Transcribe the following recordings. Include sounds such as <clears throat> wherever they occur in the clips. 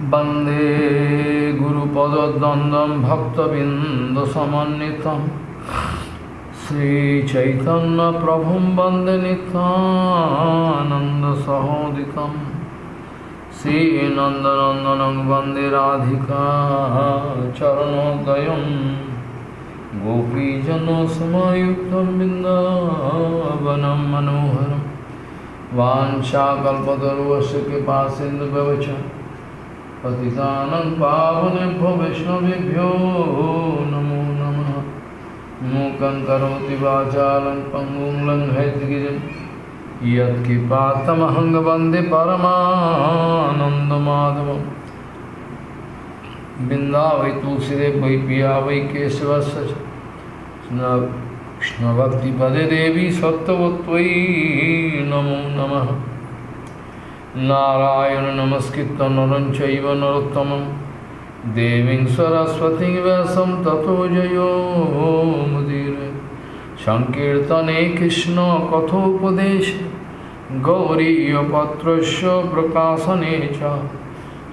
वंदे गुरुपदद्वन्द्वं भक्तबिन्दसमन्वितं श्रीचैतन्यप्रभुं वंदे नित्यानन्दसहोदितं श्रीनन्दनन्दनं वंदे राधिका चरणोदयं गोपीजनसमयुक्तं बिन्दावनं मनोहरं वाञ्छाकल्पतरुवस्य कृपासिन्धुभवच पतितानं पावनेभ्यो वैष्णवेभ्यो नमो नमः। मूकं करोति वाचालं पङ्गुं लङ्घयद्गिरिं यत्किपातमहं वंदे परमानन्दमाधवं बिन्दावै तुलसीदेव वै पिया वै च। कृष्णभक्तिपदे देवी सत्त्वत्वयि नमो नमः। नारायण नमस्कृत नरं चैव नरोत्तमं। देवीं सरस्वतीं व्यासं ततो जयो मुदीरे। सङ्कीर्तने कृष्णकथोपदेशे गौरीयपत्रस्य प्रकाशने च।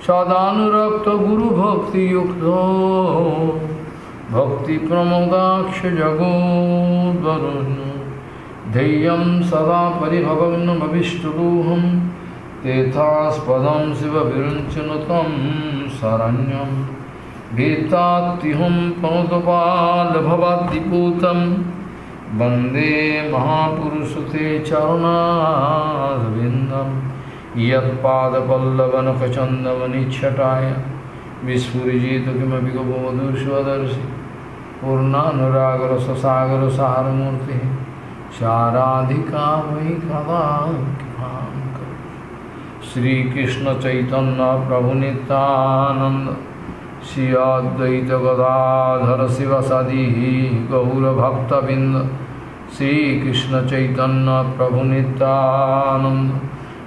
सदानुरक्तगुरुभक्तियुक्तो भक्तिप्रमोदाक्ष जगोद्वरुन् धैर्यं सदा परिभवग्नमभिष्टदोहं तीर्थास्पदं शिवविरुञ्चन तं शरण्यं। गीतात्युहं पनुतपालभवाद्दिपूतं वंदे महापुरुषते चरुणारविन्दं। यत्पादपल्लवनखचन्दमनिच्छटाय विस्फुरिजित किमपि गबोधुष्वदर्शि पूर्णानुरागरससागरसारमूर्तिः। साराधिका वै कदा श्रीकृष्ण चैतन्य प्रभु नित्यानंद श्री अद्वैत गदाधर शिव सदी गौरभक्तबिंद श्रीकृष्ण चैतन्य प्रभु नित्यानंद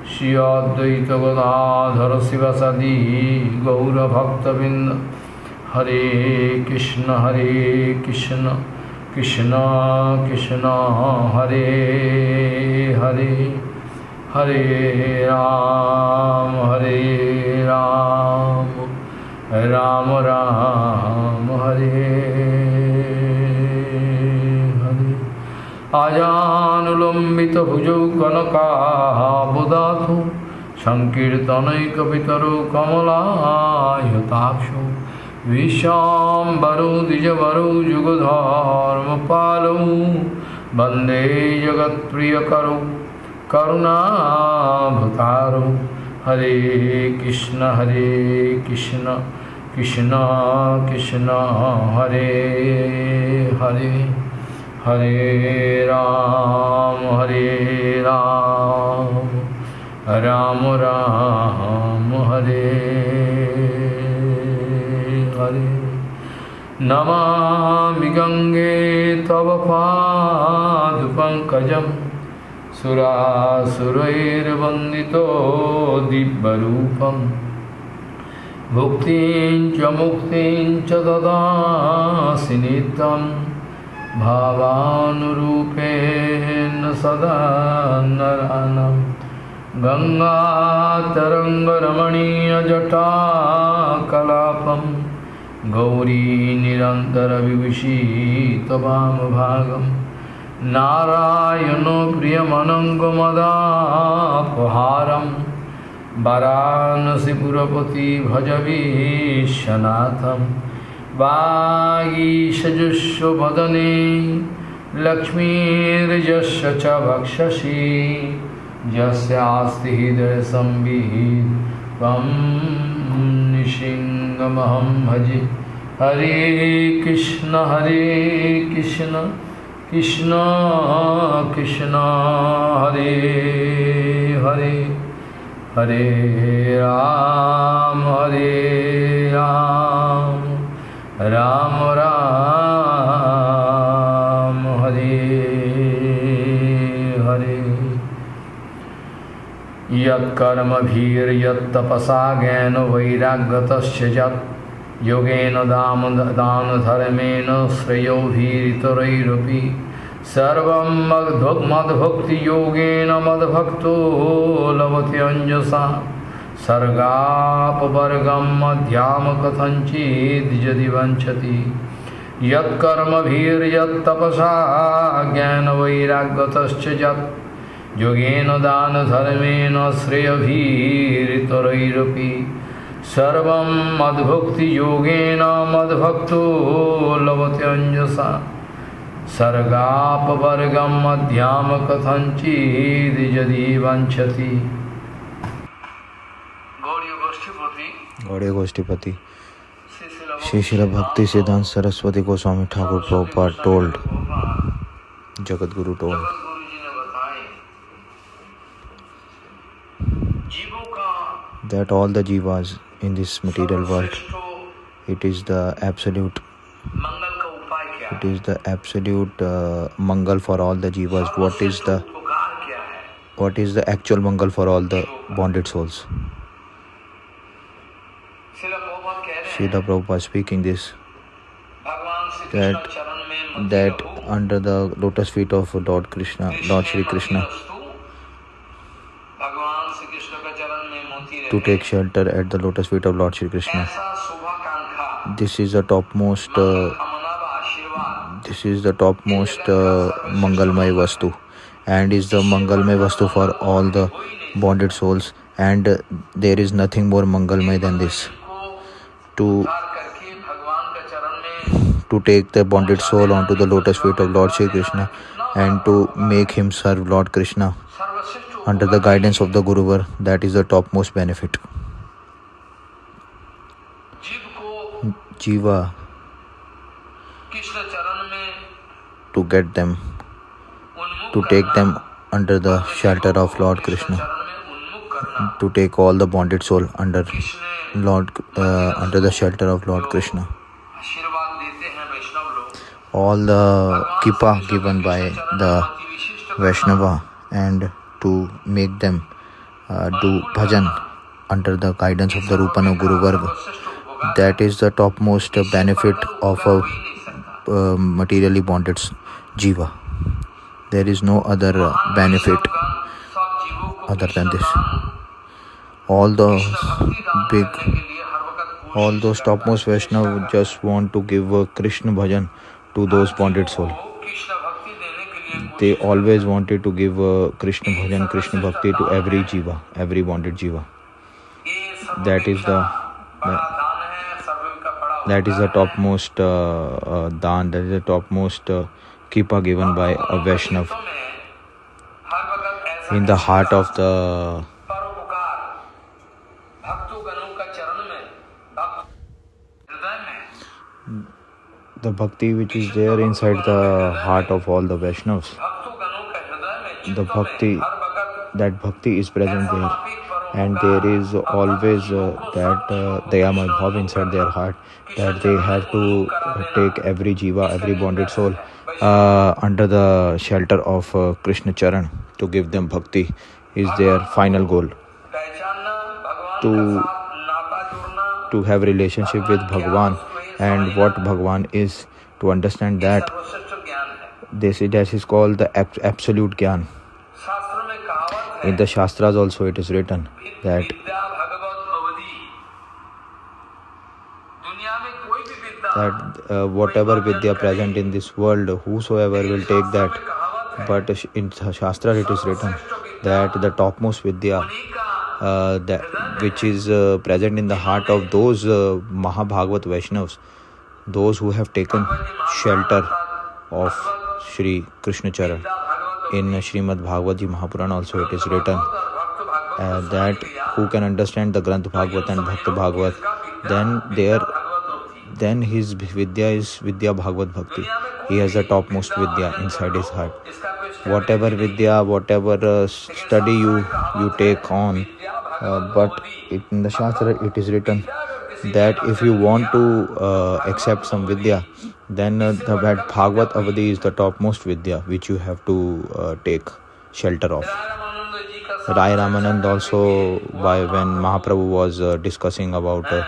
श्री अद्वैत गदाधर शिव सदी गौरभक्तबिंद हरे कृष्ण हरे कृष्ण कृष्ण कृष्ण, हरे हरे। हरे राम हरे राम राम राम हरे हरे आजानुलम्बितभुजौ कनकाबुदातु सङ्कीर्तनैकपितरौ कमलायताक्षौ विशाम्बरौ द्विजवरौ युगधर्मपालौ वन्दे जगत्प्रियकरौ करुणाभतारो हरे कृष्ण हरे कृष्ण कृष्ण कृष्ण, हरे हरे हरे राम हरे राम राम राम, हरे हरे। नमामि गङ्गे तव पादपङ्कजम् सुरासुरैर्वन्दितो दिव्यरूपं भुक्तिं च मुक्तिं च ददासि नित्यं भावानुरूपेण सदा नरानं। गङ्गातरङ्गरमणीयजटाकलापं गौरी नारायणो प्रियमनङ्गमदापहारं वाराणसीपुरपति भज विश्वनाथं वागीशजुष्वदने लक्ष्मीर्यस्य च वक्षसि यस्यास्ति हृदयसंवित् त्वं निशिङ्गमहं भजे हरे कृष्ण हरे कृष्ण। कृष्ण कृष्ण, हरे हरे हरे राम हरे राम राम राम, हरे हरे। यत्कर्मभिर्यत्तपसा ज्ञान वैराग्यतश्च यत् योगेन दाम दानधर्मेण श्रेयोभिरितरैरपि सर्वं मद्भुक् मद्भक्तियोगेन मद्भक्तो लभते अञ्जसा। सर्गापवर्गं मध्याम कथञ्चिद् यदि वञ्चति। यत्कर्मभिर्यत्तपसा ज्ञानवैराग्यतश्च यत् योगेन दानधर्मेण श्रेयभिरितरैरपि सर्वं मद्भक्तियोगेन मद्भक्तो लभत्यञ्जसा सर्गापवर्गं मध्याम कथञ्चिद् यदि वञ्चति गौड़ी गोष्ठीपति श्री शिला भक्ति सिद्धांत Saraswati Goswami Thakur Prabhupada told, Jagat Guru told, that all the jivas in this material world, it is the absolute, it is the absolute uh, mangal for all the jivas. What is the, what is the actual mangal for all the bonded souls? Srila Prabhupada speaking this that that under the lotus feet of Lord Krishna, Lord Shri Krishna, to take shelter at the lotus feet of Lord Shri Krishna. This is the topmost. Uh, this is the topmost uh, Mangalmay Vastu, and is the Mangalmay Vastu for all the bonded souls. And uh, there is nothing more Mangalmay than this. To to take the bonded soul onto the lotus feet of Lord Shri Krishna and to make him serve Lord Krishna under the guidance of the Guruvar, that is the topmost benefit. Jiva to get them, to take them under the shelter of Lord Krishna, to take all the bonded soul under Lord uh, under the shelter of Lord Krishna. All the kipa given by the Vaishnava and to make them uh, do bhajan under the guidance of the Rupanuga Guru Varga. That is the topmost benefit of a uh, materially bonded jiva. There is no other uh, benefit other than this. All those big, all those topmost Vaishnava just want to give Krishna bhajan to those bonded souls they always wanted to give uh, Krishna bhajan, Krishna bhakti to every jiva, every bonded jiva. That is the that is the topmost uh, uh, dan, that is the topmost uh, kipa given by a Vaishnav in the heart of the the bhakti which is there inside the heart of all the Vaishnavas. The bhakti, that bhakti is present there, and there is always uh, that uh, Dayamay Bhav inside their heart that they have to take every jiva, every bonded soul uh, under the shelter of uh, Krishna Charan to give them bhakti is their final goal. To to have relationship with Bhagwan and what Bhagwan is to understand that this is, this is called the absolute Gyan. In the Shastras also it is written that that uh, whatever vidya present in this world, whosoever will take that. But in Shastra it is written that the topmost vidya uh, that which is uh, present in the heart of those uh, Mahabhagavat Vaishnavas, those who have taken shelter of Sri Krishna Charan. In Srimad Bhagavad Mahapuran also it is written uh, that who can understand the Granth Bhagavat and Bhakta Bhagavat, then there then his vidya is vidya Bhagavat bhakti he has the topmost vidya inside his heart whatever vidya whatever uh, study you you take on uh, but it, in the shastra it is written that if you want to uh, accept some vidya then uh, the that bhagavad avadi is the topmost vidya which you have to uh, take shelter of. Rai ramanand also by when mahaprabhu was uh, discussing about uh,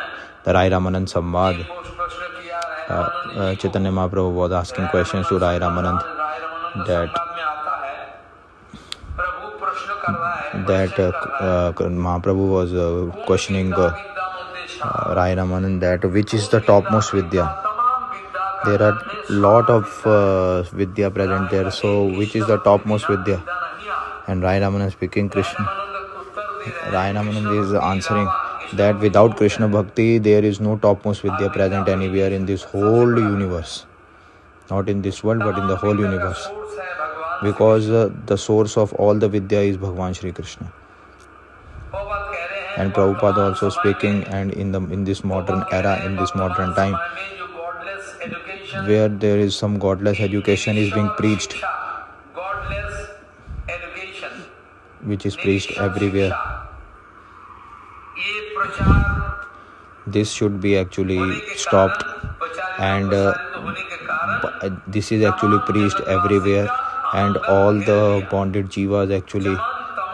the rai ramanand samvad chaitanya mahaprabhu was asking questions to rai ramanand that that uh, uh, Mahaprabhu was uh, questioning Rai Ramanand that which is the topmost Vidya. There are lot of Vidya present there. So which is the topmost Vidya? And Rai Ramanand speaking Krishna. Rai Ramanand is answering that without Krishna Bhakti there is no topmost Vidya present anywhere in this whole universe. Not in this world but in the whole universe. Because the source of all the Vidya is Bhagwan Shri Krishna. And Prabhupada also speaking and in the in this modern era, in this modern time, where there is some godless education is being preached, which is preached everywhere. This should be actually stopped, and uh, this is actually preached everywhere, and all the bonded jivas actually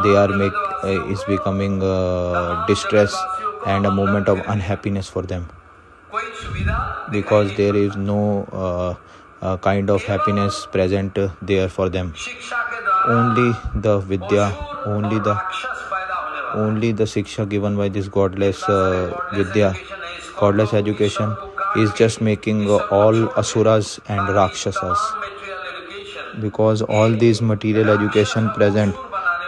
they are make uh, is becoming uh, distress and a moment of unhappiness for them. Because there is no uh, uh, kind of happiness present there for them. Only the vidya only the only the siksha given by this godless uh, vidya godless education is just making uh, all asuras and rakshasas because all these material education present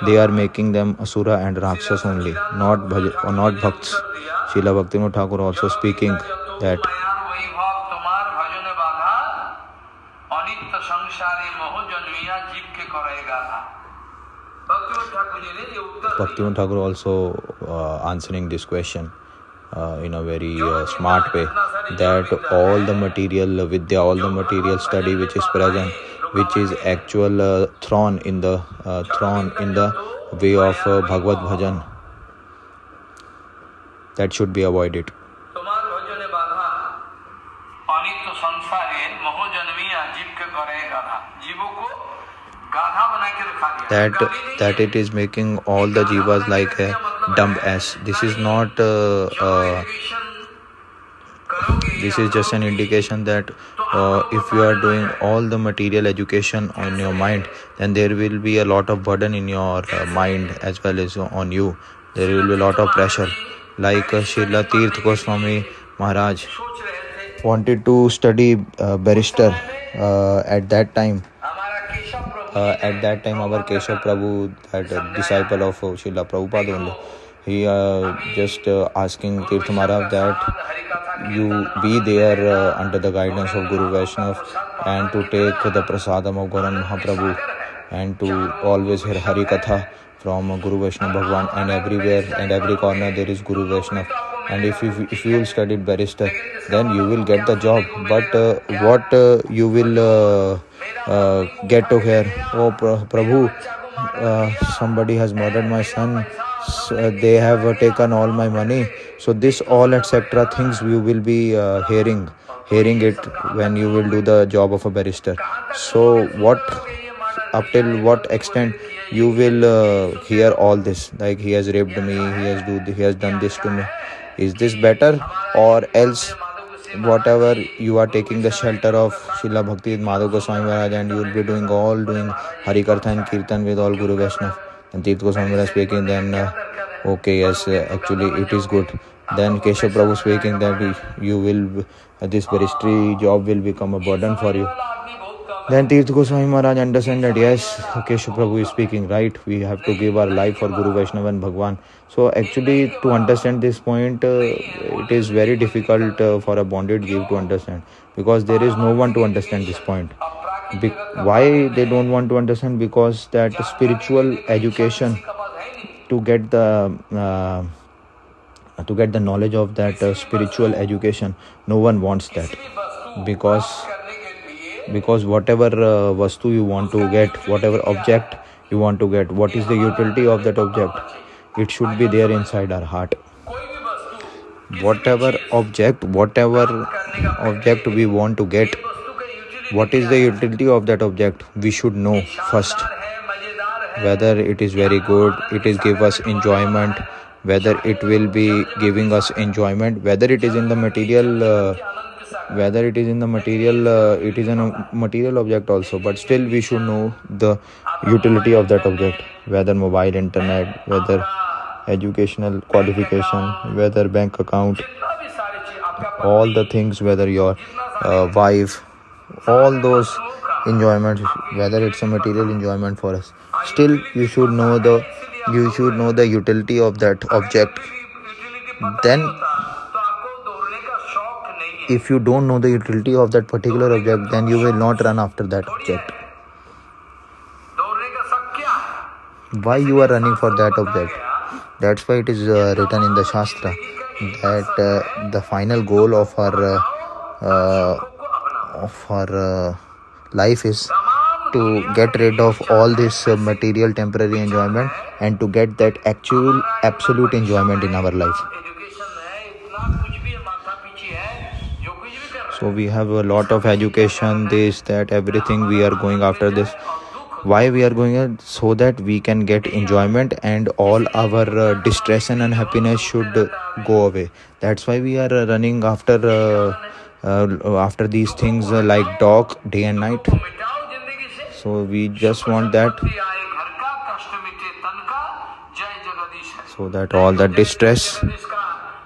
they are making them asura and rakshas only not bhaj or not bhakts. Shila bhaktivinoda thakur also speaking that Bhaktivinoda Thakur also uh, answering this question uh, in a very uh, smart way that all the material vidya, all the material study which is present, which is actual uh, in the uh, in the way of uh, Bhagavad Bhajan. That should be avoided. That that it is making all the jivas like a dumb ass. This is not. Uh, uh this is just an indication that uh, if you are doing all the material education on your mind then there will be a lot of burden in your uh, mind as well as on you. There will be a lot of pressure. Like uh, Shila Tirth Goswami Maharaj wanted to study uh, barrister uh, at that time. Uh, at that time our Keshav Prabhu that disciple of Shila Prabhupada only. He uh, just uh, asking Tirth Maharaj that you be there uh, under the guidance of Guru Vaishnav and to take the prasadam of Gaurang Mahaprabhu and to always hear Hari Katha from uh, Guru Vaishnav Bhagwan and everywhere and every corner there is Guru Vaishnav and if you if you will study barrister then you will get the job but uh, what uh, you will uh, uh, get to hear oh Pra- Prabhu uh, somebody has murdered my son uh, they have uh, taken all my money. So this all etc things you will be uh, hearing hearing it when you will do the job of a barrister. So what up till what extent you will uh, hear all this? Like he has raped me he has do he has done this to me. Is this better? Or else whatever you are taking the shelter of Srila Bhakti Madhav Goswami Maharaj and you will be doing all doing Hari Katha and Kirtan with all Guru Vaishnav and Tirth Goswami is speaking then uh, okay yes uh, actually it is good then Keshav Prabhu speaking that you will uh, this baristry job will become a burden for you then Tirth Goswami Maharaj understand that yes, Keshav Prabhu is speaking right. We have to give our life for Guru Vaishnava and Bhagwan. So actually, to understand this point, uh, it is very difficult uh, for a bonded give to understand because there is no one to understand this point. Be- why they don't want to understand? Because that spiritual education to get the uh, to get the knowledge of that uh, spiritual education no one wants that. Because because whatever uh, vastu you want to get whatever object you want to get what is the utility of that object? It should be there inside our heart. Whatever object whatever object we want to get what is the utility of that object? We should know first whether it is very good it is give us enjoyment whether it will be giving us enjoyment whether it is in the material uh, whether it is in the material uh, it is a material object also. But still we should know the utility of that object whether mobile internet whether educational qualification whether bank account all the things whether your uh, wife all those enjoyments whether it's a material enjoyment for us. Still you should know the you should know the utility of that object. Then if you don't know the utility of that particular object then you will not run after that object. Why you are running for that object? That's why it is uh, written in the shastra that uh, the final goal of our uh, uh of our uh, life is to get rid of all this uh, material temporary enjoyment and to get that actual absolute enjoyment in our life. So we have a lot of education this that everything we are going after this. Why we are going so that we can get enjoyment and all our uh, distress and unhappiness should uh, go away. That's why we are uh, running after uh, uh, after these things uh, like dog day and night. So we just want that. So that all the distress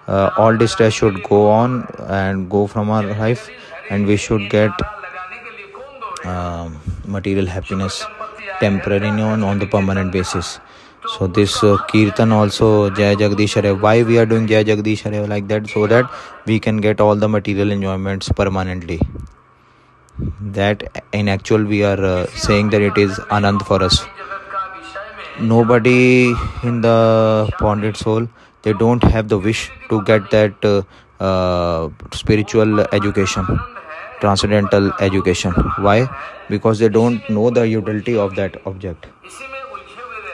uh, all distress should go on and go from our life and we should get uh, material happiness temporary on on the permanent basis so this uh, kirtan also jai jagdishare why we are doing jai jagdishare like that? So that we can get all the material enjoyments permanently. That in actual we are uh, saying that it is anand for us. Nobody in the ponded soul they don't have the wish to get that uh, uh, spiritual education transcendental education. Why? Because they don't know the utility of that object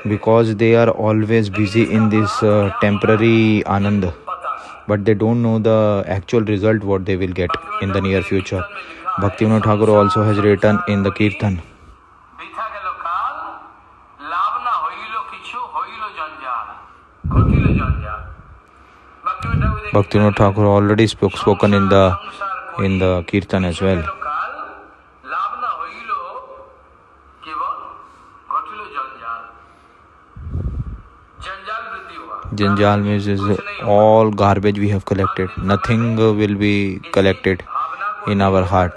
because they are always busy in this uh, temporary anand. But they don't know the actual result what they will get in the near future. Bhaktivinoda thakur also has written in the kirtan. Bhaktivinoda Thakur already spoke spoken in the in the kirtan as well. Jinjal means is all garbage we have collected. Nothing will be collected in our heart.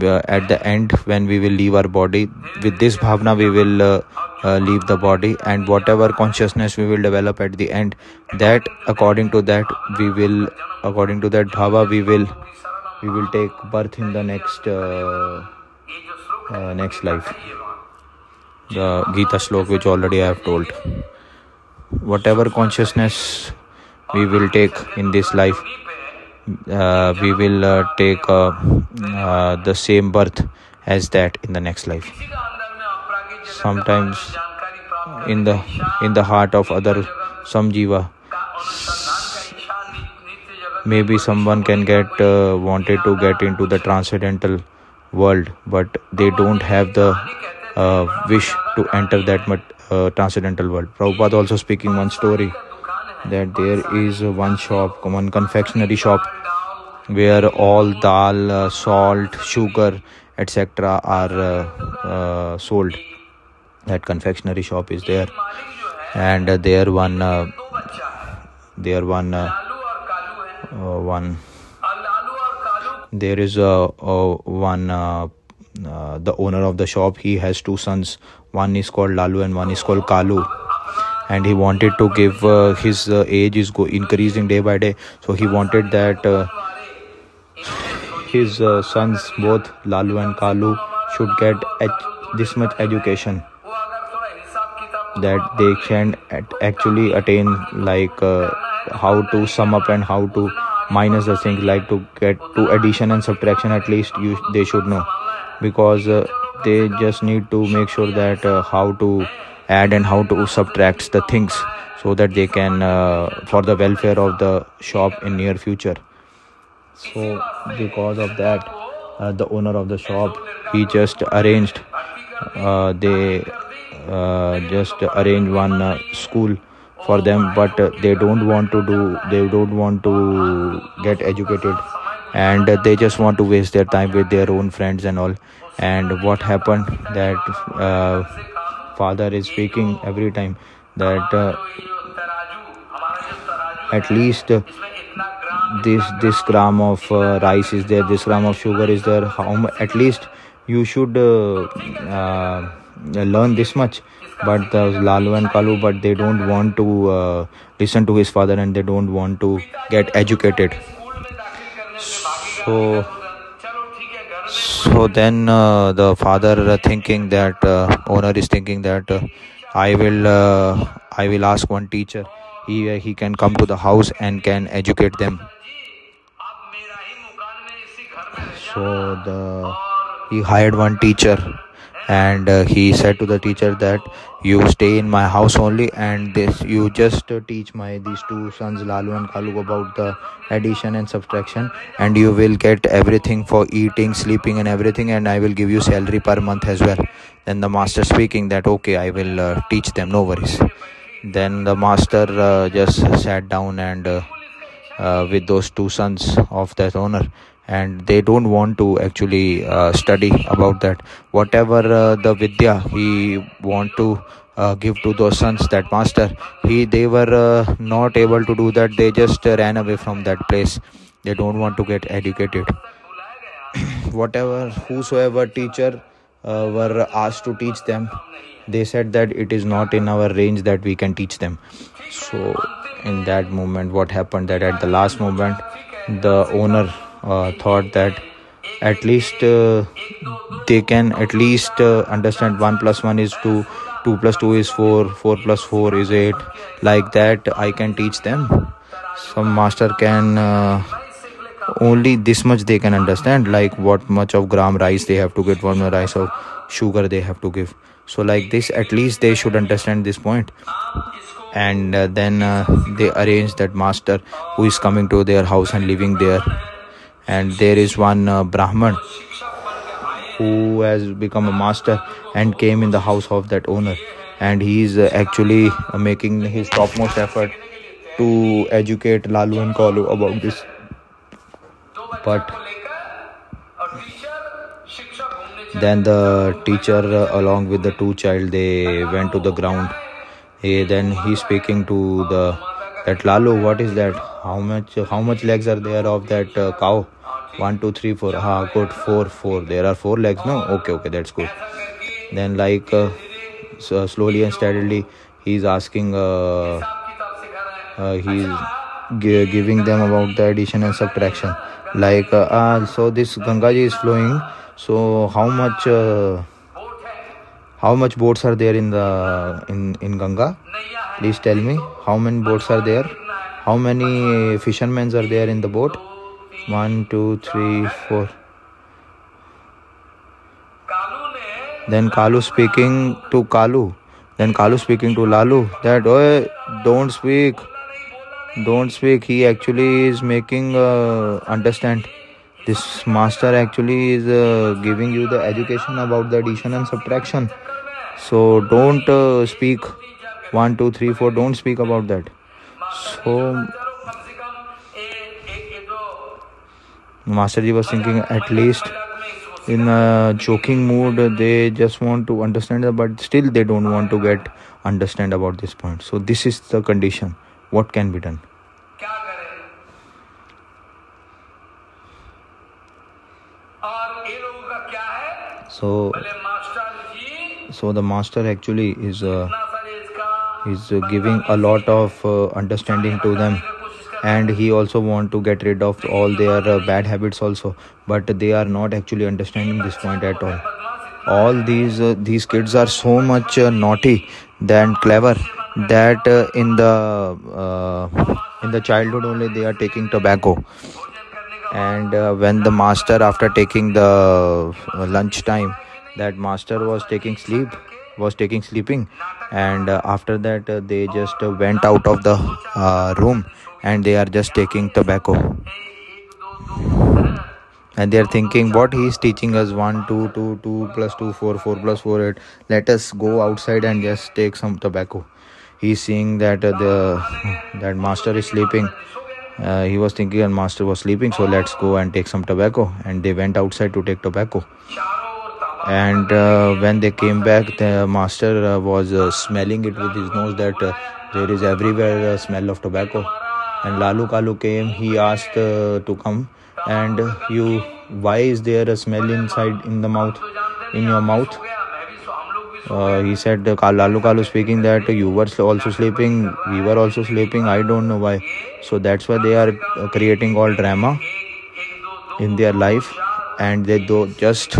At the end, when we will leave our body, with this bhavna we will uh, uh, leave the body, and whatever consciousness we will develop at the end, that according to that we will, according to that bhava we will, we will take birth in the next uh, uh next life. The Gita slok which already I have told whatever consciousness we will take in this life uh, we will uh, take uh, uh, the same birth as that in the next life. Sometimes in the in the heart of other some jiva maybe someone can get uh, wanted to get into the transcendental world but they don't have the uh, wish to enter that uh, transcendental world. Prabhupada also speaking one story that there is one shop, one confectionery shop where all dal, uh, salt, sugar, etc. are uh, uh, sold. That confectionery shop is there, and there one, uh, there one, one. There is a one the owner of the shop. He has two sons one is called lalu and one is called kalu. And he wanted to give uh, his uh, age is go increasing day by day. So he wanted that uh, his uh, sons both lalu and kalu should get this much education. That they can actually attain like uh, how to sum up and how to minus the things like to get to addition and subtraction at least you they should know. Because uh, they just need to make sure that uh, how to add and how to subtract the things so that they can uh, for the welfare of the shop in near future. So because of that uh, the owner of the shop he just arranged uh, they uh, just arrange one uh, school for them but they don't want to do they don't want to get educated and they just want to waste their time with their own friends and all and what happened that uh, father is speaking every time that uh, at least uh, this this gram of uh, rice is there this gram of sugar is there. How at least you should uh, uh, learn this much. But the lalu and kalu but they don't want to uh, listen to his father and they don't want to get educated. So so then uh, the father uh, thinking that uh, owner is thinking that uh, i will uh, i will ask one teacher. He he can come to the house and can educate them. So the he hired one teacher and uh, he said to the teacher that you stay in my house only and this you just uh, teach my these two sons lalu and kalu about the addition and subtraction. And you will get everything for eating sleeping and everything and i will give you salary per month as well. Then the master speaking that okay i will uh, teach them no worries. Then the master uh, just sat down and uh, uh, with those two sons of that owner and they don't want to actually uh, study about that. Whatever uh, the vidya he want to uh, give to those sons that master he they were uh, not able to do that. They just ran away from that place. They don't want to get educated. <coughs> Whatever whosoever teacher uh, were asked to teach them they said that it is not in our range that we can teach them. So in that moment what happened that at the last moment the owner uh, thought that at least uh, they can at least uh, understand 1 plus 1 is 2 2 plus 2 is 4 4 plus 4 is 8 like that i can teach them. Some master can uh, only this much they can understand like what much of gram rice they have to get what much rice of sugar they have to give. So like this at least they should understand this point. And uh, then uh, they arrange that master who is coming to their house and living there and there is one uh, brahman who has become a master and came in the house of that owner. And he is uh, actually uh, making his topmost effort to educate lalu and kalu about this. But then the teacher uh, along with the two child they went to the ground. He, then he's speaking to the that lalu what is that? How much how much legs are there of that uh, cow? One two three four. Ha good. Four four. There are four legs no? Okay okay that's good. Then like uh, so slowly and steadily he's asking uh, uh, he's gi- giving them about the addition and subtraction. Like uh, ah, so this gangaji is flowing. So how much uh, how much boats are there in the in in ganga? Please tell me how many boats are there? How many fishermen are there in the boat? One two three four. Then kalu speaking to kalu. Then kalu speaking to lalu that oh don't speak. Don't speak. He actually is making uh, understand. This master actually is uh, giving you the education about the addition and subtraction so don't uh, speak one two three four don't speak about that so masterji was thinking at least in a joking mood they just want to understand but still they don't want to get understand about this point so this is the condition what can be done है so so the master actually is uh, is uh, giving a lot of uh, understanding to them. And he also want to get rid of all their uh, bad habits also. But they are not actually understanding this point at all. All these uh, these kids are so much uh, naughty than clever that in the in the childhood only they are taking tobacco. And uh, when the master after taking the uh, lunch time that master was taking sleep was taking sleeping. And uh, after that uh, they just uh, went out of the uh, room and they are just taking tobacco. And they are thinking what he is teaching us 1 2 2 2 plus 2 4 4 plus 4 8 let us go outside and just take some tobacco. He is seeing that uh, the that master is sleeping. Uh, he was thinking and master was sleeping so let's go and take some tobacco. And they went outside to take tobacco and uh, when they came back the master uh, was uh, smelling it with his nose that uh, there is everywhere a smell of tobacco. And lalu kalu came he asked uh, to come. And uh, you why is there a smell inside in the mouth in your mouth? He said lalu kalu speaking that you were also sleeping we were also sleeping i don't know why. So that's why they are creating all drama in their life. And they do just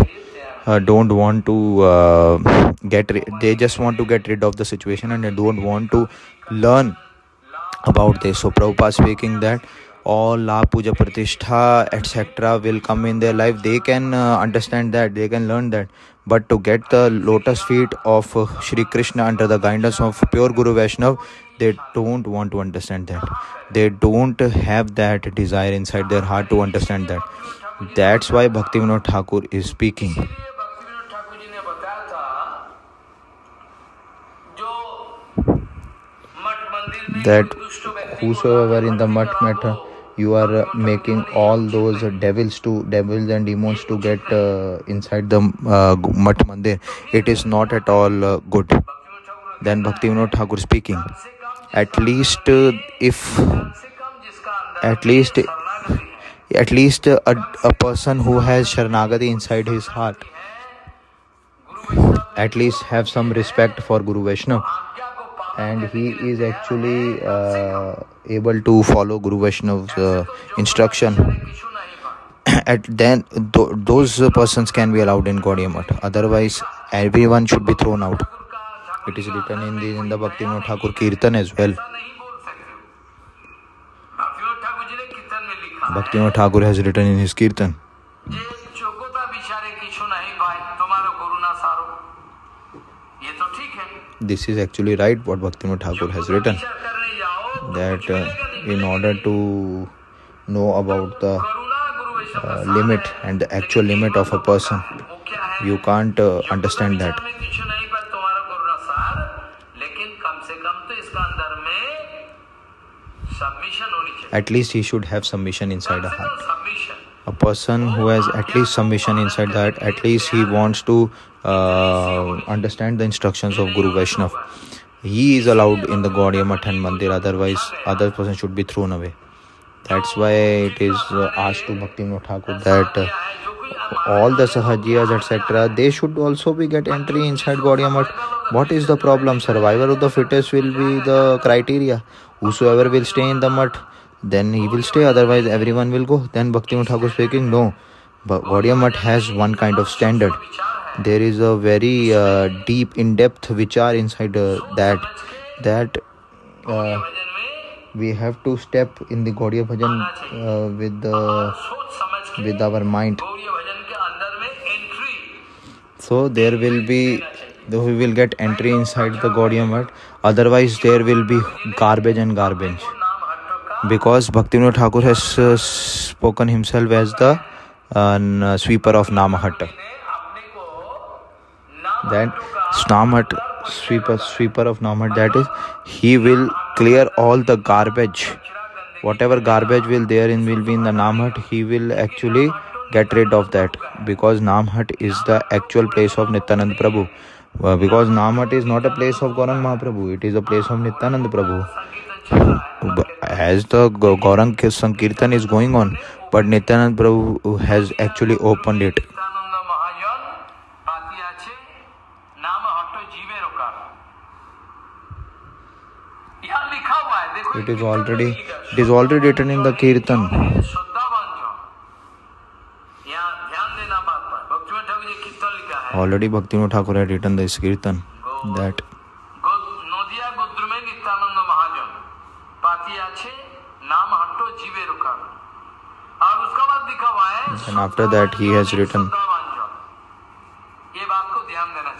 uh, don't want to uh, get ri- they just want to get rid of the situation and they don't want to learn about this. So Prabhupada speaking that all la puja pratishtha etc will come in their life. They can uh, understand that they can learn that. But to get the lotus feet of uh, Shri Krishna under the guidance of pure Guru Vaishnav they don't want to understand that. They don't have that desire inside their heart to understand that that's why Bhakti Vinod Thakur is speaking. That whosoever in the mud matter you are uh, making all those devils to devils and demons to get uh, inside the uh, Mandir. It is not at all uh, good. Then Bhakti Vinod Thakur speaking. Uh, at least uh, if, at least at least a, a person who has Sharanagati inside his heart at least have some respect for Guru Vaishnava and he is actually uh, able to follow Guru Vaishnava's uh, instruction. <coughs> At then th- those persons can be allowed in Gaudiya otherwise everyone should be thrown out. It is written in the, in the Bhaktivinoda Thakur Kirtan as well. Bhakti में Thakur has written in his kirtan this is actually right what Bhakti में Thakur has written that in order to know about the limit and the actual limit of a person you can't understand that At least he should have submission inside a heart. A person who has at least submission inside that, at least he wants to uh, understand the instructions of Guru Vaishnav. He is allowed in the Gaudiya Math and Mandir, otherwise, other person should be thrown away. That's why it is uh, asked to Bhakti Thakur that uh, all the sahajiyas etc they should also be get entry inside Gaudiya Math. What is the problem? Survivor of the fittest will be the criteria. Whosoever will stay in the mud, then he will stay, otherwise everyone will go. Then Bhakti Thakur speaking, no, but Gaudiya Mutt has one kind of standard. There is a very uh, deep, in-depth vichar inside uh, that, that uh, we have to step in the Gaudiya Bhajan uh, with, the, with our mind. So there will be though we will get entry inside the Gaudiya Mutt. Otherwise, there will be garbage and garbage. Because Bhaktivinoda Thakur has uh, spoken himself as the uh, uh sweeper of Namahat. That Namahat sweeper, sweeper of Namahat, that is, he will clear all the garbage. Whatever garbage will there in will be in the Namahat, he will actually get rid of that because Namhat is the actual place of Nityanand Prabhu. Because Namhatta is not a place of Gaurang Mahaprabhu it is a place of Nityanand Prabhu as the Gaurang sankirtan is going on but Nityanand Prabhu has actually open it it is already it is already written in the kirtan Already Bhaktivinoda Thakur had written this Kirtan that and after that he has written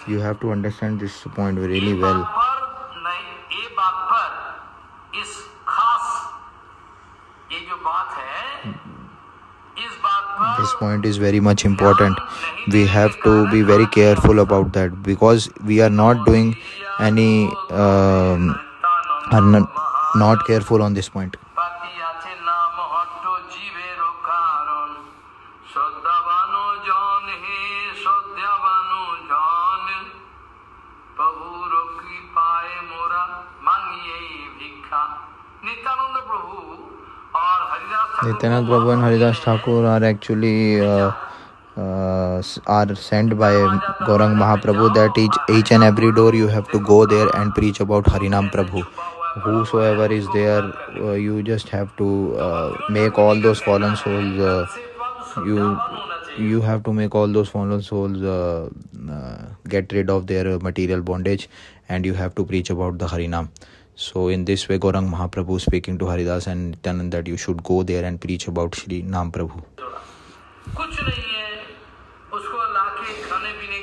you have to understand this point really well This point is very much important. We have to be very careful about that because we are not doing any um, are not, not careful on this point. Nityanand Prabhu and Haridas Thakur are actually are send by Gaurang Mahaprabhu that each each and every door you have to go there and preach about Harinam Prabhu whosoever is there you just have to make all those fallen souls you you have to make all those fallen souls get rid of their material bondage and you have to preach about the Harinam So in this way, Gaurang Mahaprabhu speaking to Haridas and Nityanand that you should go there and preach about Shri Nam Prabhu.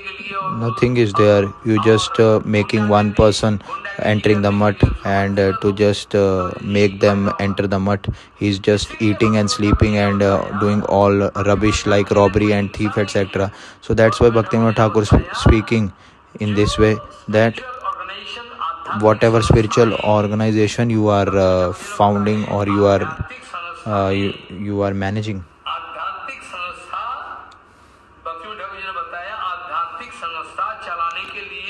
है Nothing is there. You just uh, making one person entering the mutt and uh, to just uh, make them enter the mutt. He's just eating and sleeping and uh, doing all rubbish like robbery and thief etc. So that's why Bhaktivinoda Thakur sp- speaking in this way that whatever spiritual organization you are uh, founding or you are uh, you, you are managing.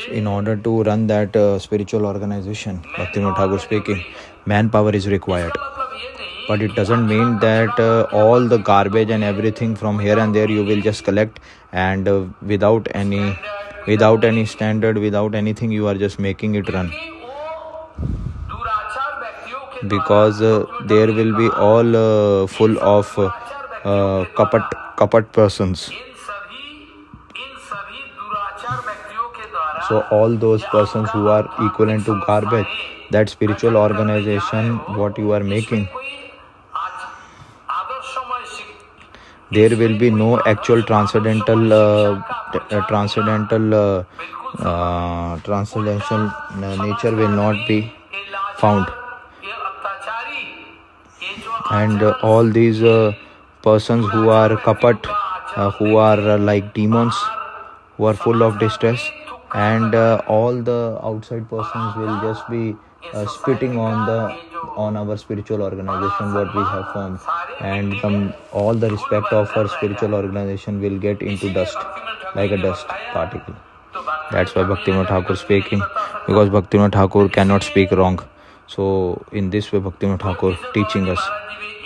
in order to run that uh, spiritual organization bhaktivinoda thakur speaking manpower is required. but it doesn't mean that uh, all the garbage and everything from here and there you will just collect and uh, without any without any standard without anything you are just making it run because uh, there will be all uh, full of uh, kapat kapat persons. So all those persons who are equivalent to garbage that spiritual organization what you are making there will be no actual transcendental uh, transcendental uh, transcendental nature will not be found. And uh, all these uh, persons who are kapat uh, who are uh, like demons who are full of distress and all the outside persons will just be spitting on the on our spiritual organization what we have formed. And all the respect of our spiritual organization will get into dust like a dust particle. That's why Bhaktivinoda Thakur speaking because Bhaktivinoda Thakur cannot speak wrong. So in this way Bhaktivinoda Thakur teaching us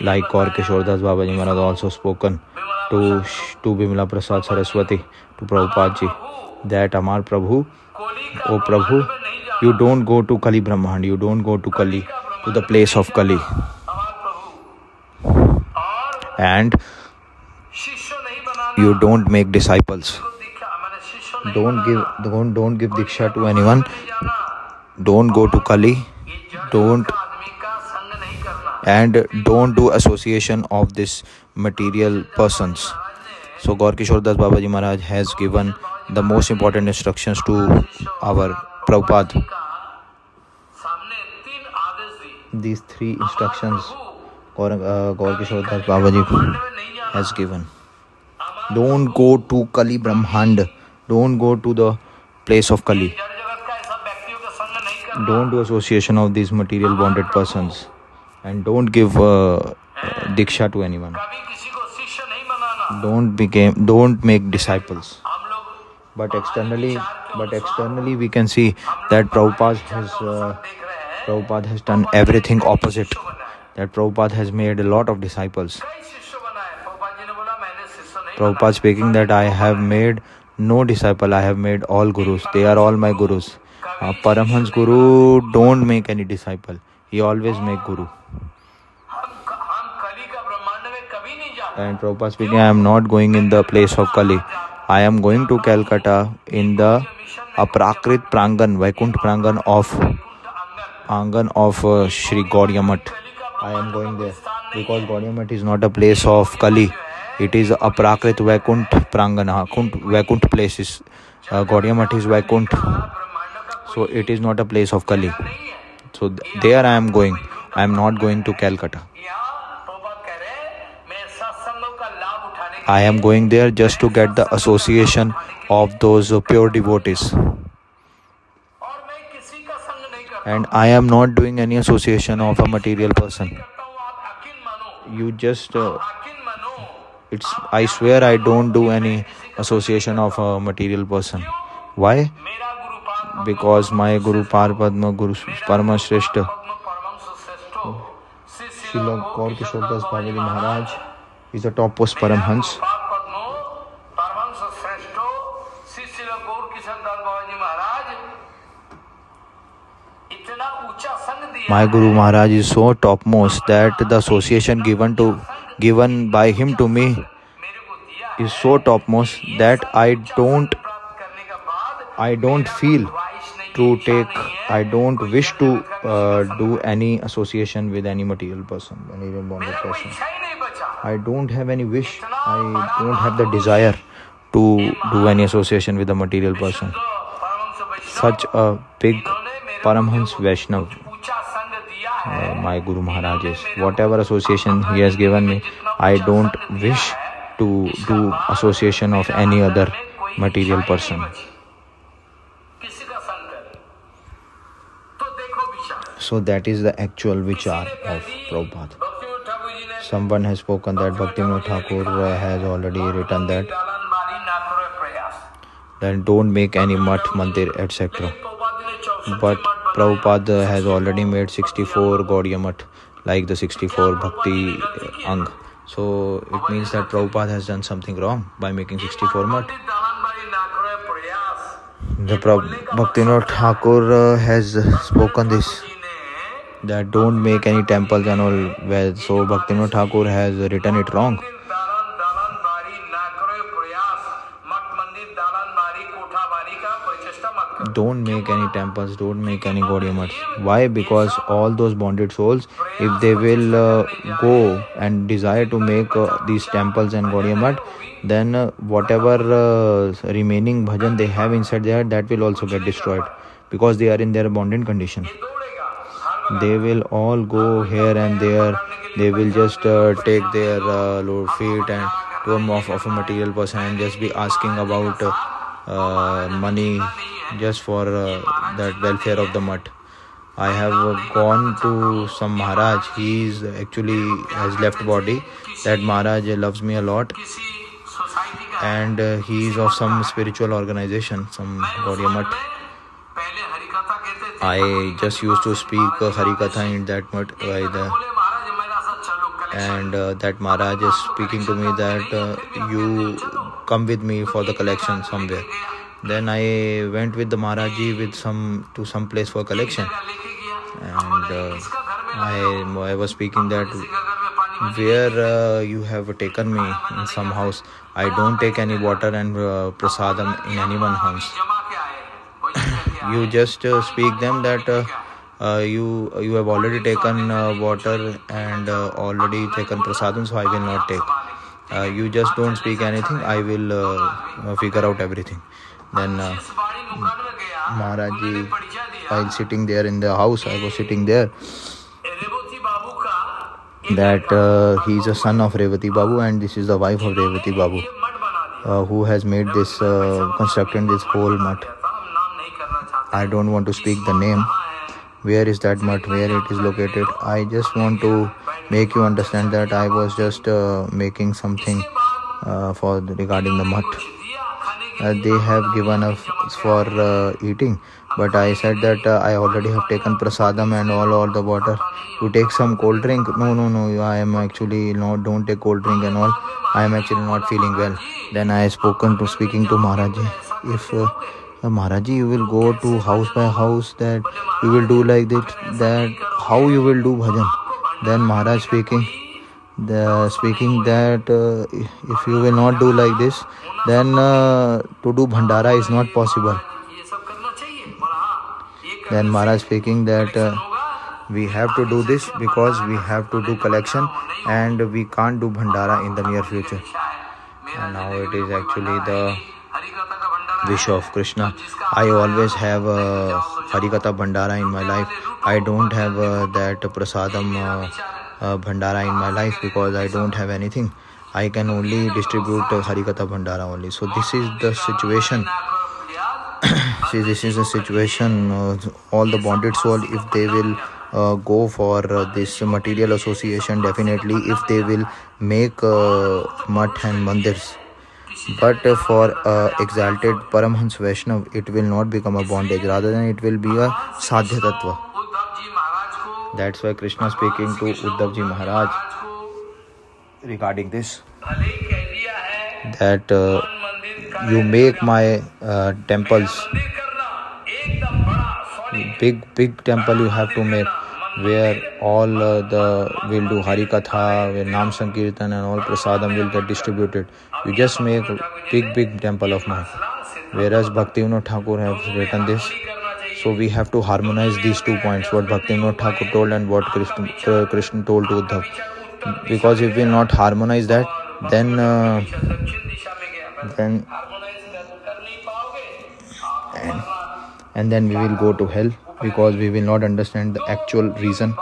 like Kaur Kishordas Babaji Maharaj also spoken to to Bimala Prasad Saraswati to Prabhupada ji that Amar Prabhu O Prabhu you don't go to Kali Brahmand you don't go to Kali to the place of Kali and you don't make disciples don't give don't don't give diksha to anyone. Don't go to kali. Don't and don't do association of this material persons. So gaur kishore das babaji maharaj has given the most important instructions to our prabhupada. These three instructions gaur, uh, gaur das babaji has given. Don't go to kali brahmand don't go to the place of Kali. Don't do association of these material bonded persons and don't give uh, uh, diksha to anyone. Don't became don't make disciples. But externally, but externally we can see that Prabhupada has uh, Prabhupada has done everything opposite. That Prabhupada has made a lot of disciples. Prabhupada speaking that I have made no disciple I have made all gurus they are all my gurus Paramahansa guru don't make any disciple he always make guru and प्रोपा speaking I am not going in the place of Kali I am going to Calcutta in the अप्राकृत प्रांगण वैकुंठ प्रांगण of आँगन of Shri Gaudiya Math I am going there because Gaudiya Math is not a place of Kali it is अप्राकृत वैकुंठ प्रांगण कुंठ Vaikuntha place is Gaudiya Math is Vaikuntha so it is not a place of Kali so they are I am going I am not going to Calcutta I am going they are just to get the association of those pure devotees and I am not doing any association of a material person you just it's i swear i don't do any association of a material person why because my guru parpadma guru parama shrestha Srila Gaur Kishore Das Babaji Maharaj is the topmost Paramhans. My Guru Maharaj is so topmost that the association given to given by Him to me is so topmost that I don't I don't feel to take I don't wish to uh, do any association with any material person any bonded person. I don't have any wish. I don't have the desire to do any association with a material person. Such a big Paramhans Vaishnav. Uh, my Guru Maharajas. Whatever association he has given me, I don't wish to do association of any other material person. So that is the actual vichar of Prabhupada. Someone has spoken that Bhaktivinoda Thakur uh, has already written that then don't make any mutt, mandir, etc. But Prabhupada has already made 64 Gaudiya Math, like the 64 Bhakti Ang. So it means that Prabhupada has done something wrong by making 64 Mutt. The Bhaktivinoda Thakur uh, has spoken this that don't make any temples and all. Well, so Bhaktivinoda Thakur has written it wrong. don't make any temples don't make any god why? Because all those bonded souls if they will uh, go and desire to make uh, these temples and god then uh, whatever uh, remaining bhajan they have inside their heart, that will also get destroyed because they are in their bonded condition. They will all go here and there. They will just uh, take their uh, lower feet and to a of, of a material person and just be asking about money just for uh, that welfare of the mutt. I have uh, gone to some Maharaj. He is actually has left body. That Maharaj loves me a lot, and uh, he is of some spiritual organization, some Gaudiya I just used to speak uh, Harikatha in that mutt by the and uh, that Maharaj is speaking to me that uh, you come with me for the collection somewhere then I went with the Maharaji with some to some place for collection, and uh, I I was speaking that where uh, you have taken me in some house. I don't take any water and uh, prasadam in anyone's house. <laughs> you just uh, speak them that. Uh, uh, you you have already taken water and already taken prasadam, so I will not take. you just don't speak anything. I will figure out everything. Then uh, Maharaj ji, while sitting there in the house, I was sitting there that uh, he is a son of Revati Babu and this is the wife of Revati Babu uh, who has made this uh, constructed this whole mutt. I don't want to speak the name. Where is that mutt? Where it is located? I just want to make you understand that I was just uh, making something uh, for regarding the mutt uh, they have given us for uh, eating. But i said that uh, i already have taken prasadam and all all the water you take some cold drink. No no no i am actually not don't take cold drink and all. I am actually not feeling well. Then i spoken to speaking to maharaji. If uh, uh, maharaji you will go to house by house that you will do like that that how you will do bhajan? Then maharaj speaking the speaking that uh, if you will not do like this then uh, to do bhandara is not possible हाँ then maharaj speaking that uh, we have to do this because we have to do collection and we can't do bhandara in the near future है and now it is actually the wish of krishna i always have uh, harikatha bhandara in my life i don't have uh, that prasadam uh, uh, bhandara in my life because i don't have anything. I can only distribute uh, harikatha bhandara only. So this is the situation. <coughs> See this is the situation uh, all the bonded soul if they will uh, go for uh, this material association definitely if they will make uh, and mandirs but for uh, exalted paramhans vaishnav it will not become a bondage. Rather than it will be a sadhya tattva that's why krishna speaking to uddhav ji maharaj regarding this ही है that uh, you make my uh, temples big big temple you have to make where all uh, the will do hari katha where nam sankirtan and all prasadam will get distributed you just make big big temple of mine whereas bhaktivinoda thakur have written this So we have to harmonize these two points, what Bhaktivinoda Thakur told and what Krishna, uh, Krishna told to Uddhav. Because if we not harmonize that, then uh, then and, and then we will go to hell because we will not understand the actual reason.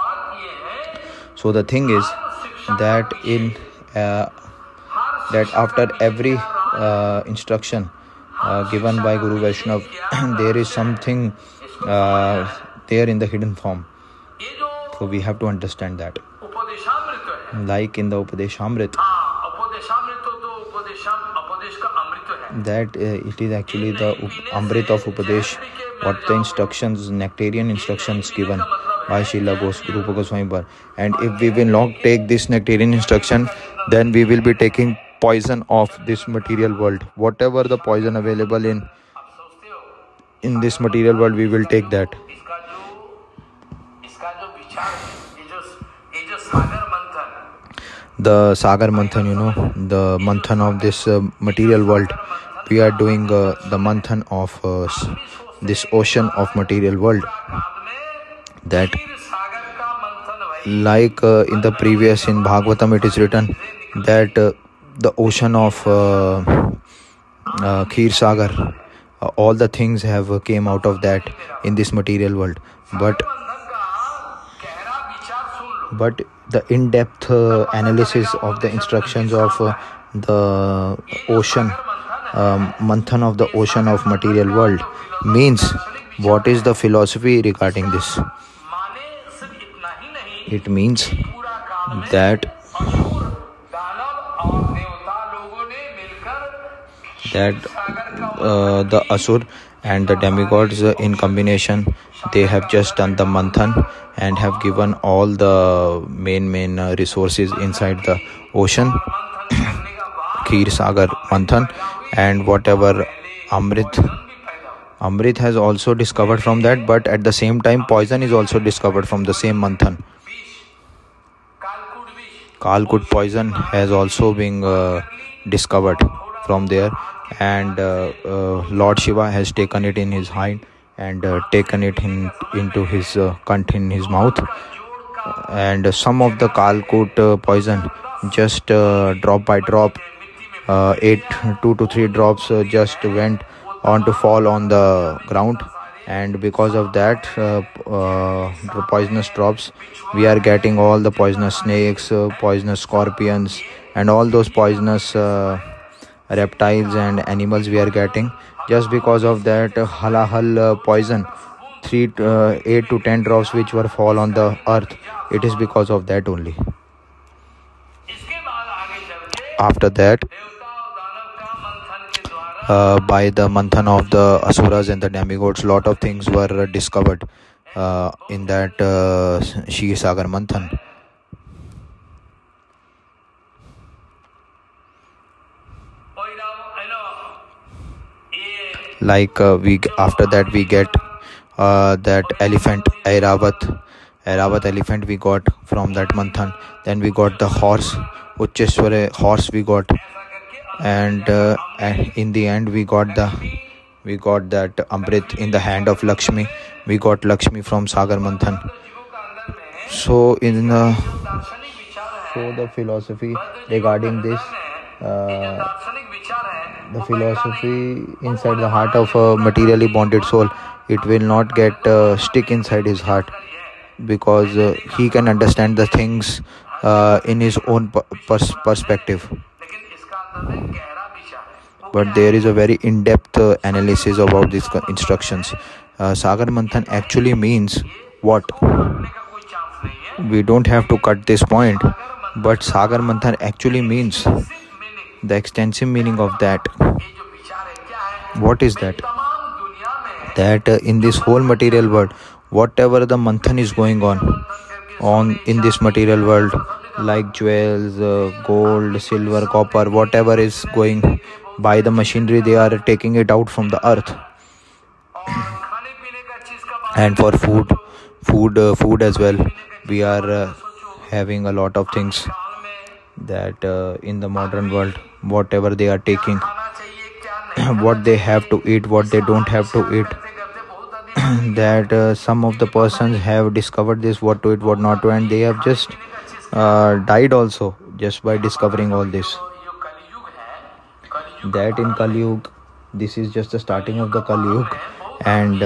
So the thing is that in uh, that after every uh, instruction uh, given by Guru Vaishnav, <clears throat> there is something uh, there in the hidden form. So we have to understand that. Like in the Upadeshamrit, that uh, it is actually the Amrit of Upadesh, what the instructions, nectarian instructions given by Srila Gos, Rupa Goswami And if we will not take this nectarian instruction, then we will be taking poison of this material world. Whatever the poison available in in this material world we will take that. The sagar manthan you know the manthan of this uh, material world. We are doing uh, the manthan of uh, this ocean of material world. That like uh, in the previous in bhagavatam it is written that uh, the ocean of uh, uh sagar uh, all the things have uh, came out of that in this material world. But but the in-depth uh, analysis of the instructions of uh, the ocean um, manthan of the ocean of material world means what is the philosophy regarding this? It means that that uh, the asur and the demigods uh, in combination they have just done the manthan and have given all the main main uh, resources inside the ocean. <coughs> Kheer sagar manthan and whatever amrit amrit has also discovered from that but at the same time poison is also discovered from the same manthan. Kalkut poison has also been uh, discovered from there and uh, uh, lord shiva has taken it in his hand and uh, taken it in into his uh, cunt in his mouth. And some of the kalkut poison just drop by drop uh, eight two to three drops uh, just went on to fall on the ground. And because of that uh, poisonous drops we are getting all the poisonous snakes poisonous scorpions and all those poisonous reptiles and animals we are getting just because of that halahal uh, poison. 3 uh, 8 to 10 drops which were fall on the earth. It is because of that only. After that uh, by the manthan of the asuras and the demigods lot of things were discovered uh, in that uh, shisagar manthan. like uh, we after that we get uh, that elephant Airavat. Airavat elephant we got from that Manthan. Then we got the horse Ucheswara horse we got. And, uh, in the end we got the we got that Amrit in the hand of Lakshmi. We got Lakshmi from Sagar Manthan. So in the so the philosophy regarding this uh, the philosophy inside the heart of a materially bonded soul it will not get uh, stick inside his heart because uh, he can understand the things uh, in his own pers perspective. but there is a very in-depth uh, analysis about these instructions. Uh, sagar manthan actually means what? We don't have to cut this point but sagar manthan actually means the extensive meaning of that. What is that? That uh, in this whole material world, whatever the manthan is going on, on in this material world, like jewels, uh, gold, silver, copper, whatever is going by the machinery, they are taking it out from the earth. and for food, food, uh, food as well, we are uh, having a lot of things that uh, in the modern world whatever they are taking what they have to eat what they don't have to eat that uh, some of the persons have discovered this what to eat what not to and they have just uh, died also just by discovering all this that in kali yug this is just the starting of the kali yug and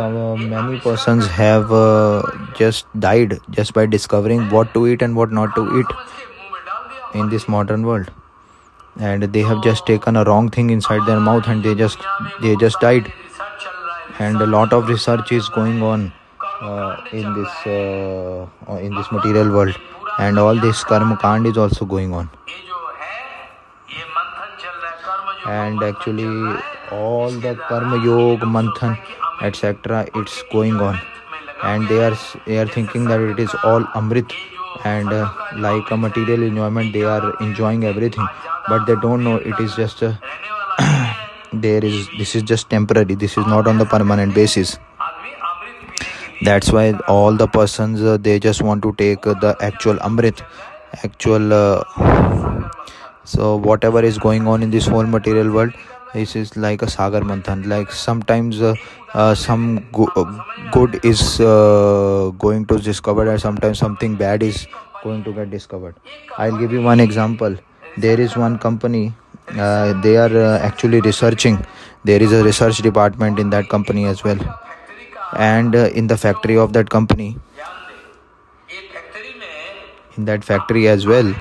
some uh, many persons have uh, just died just by discovering what to eat and what not to eat in this modern world. And they have just taken a wrong thing inside their mouth and they just they just died. And a lot of research is going on uh, in this uh, in this material world. And all this karma kand is also going on. And actually all the karma yoga manthan etc it's going on. And they are they are thinking that it is all amrit. And uh, like a material enjoyment they are enjoying everything. But they don't know it is just a <coughs> there is this is just temporary. This is not on the permanent basis. That's why all the persons uh, they just want to take uh, the actual amrit. Actual uh, so whatever is going on in this whole material world this is like a sagar manthan. Like sometimes uh, uh, some go uh, good is uh, going to discovered and sometimes something bad is going to get discovered. I'll give you one example. There is one company uh, they are actually researching. There is a research department in that company as well. And in the factory of that company in that factory as well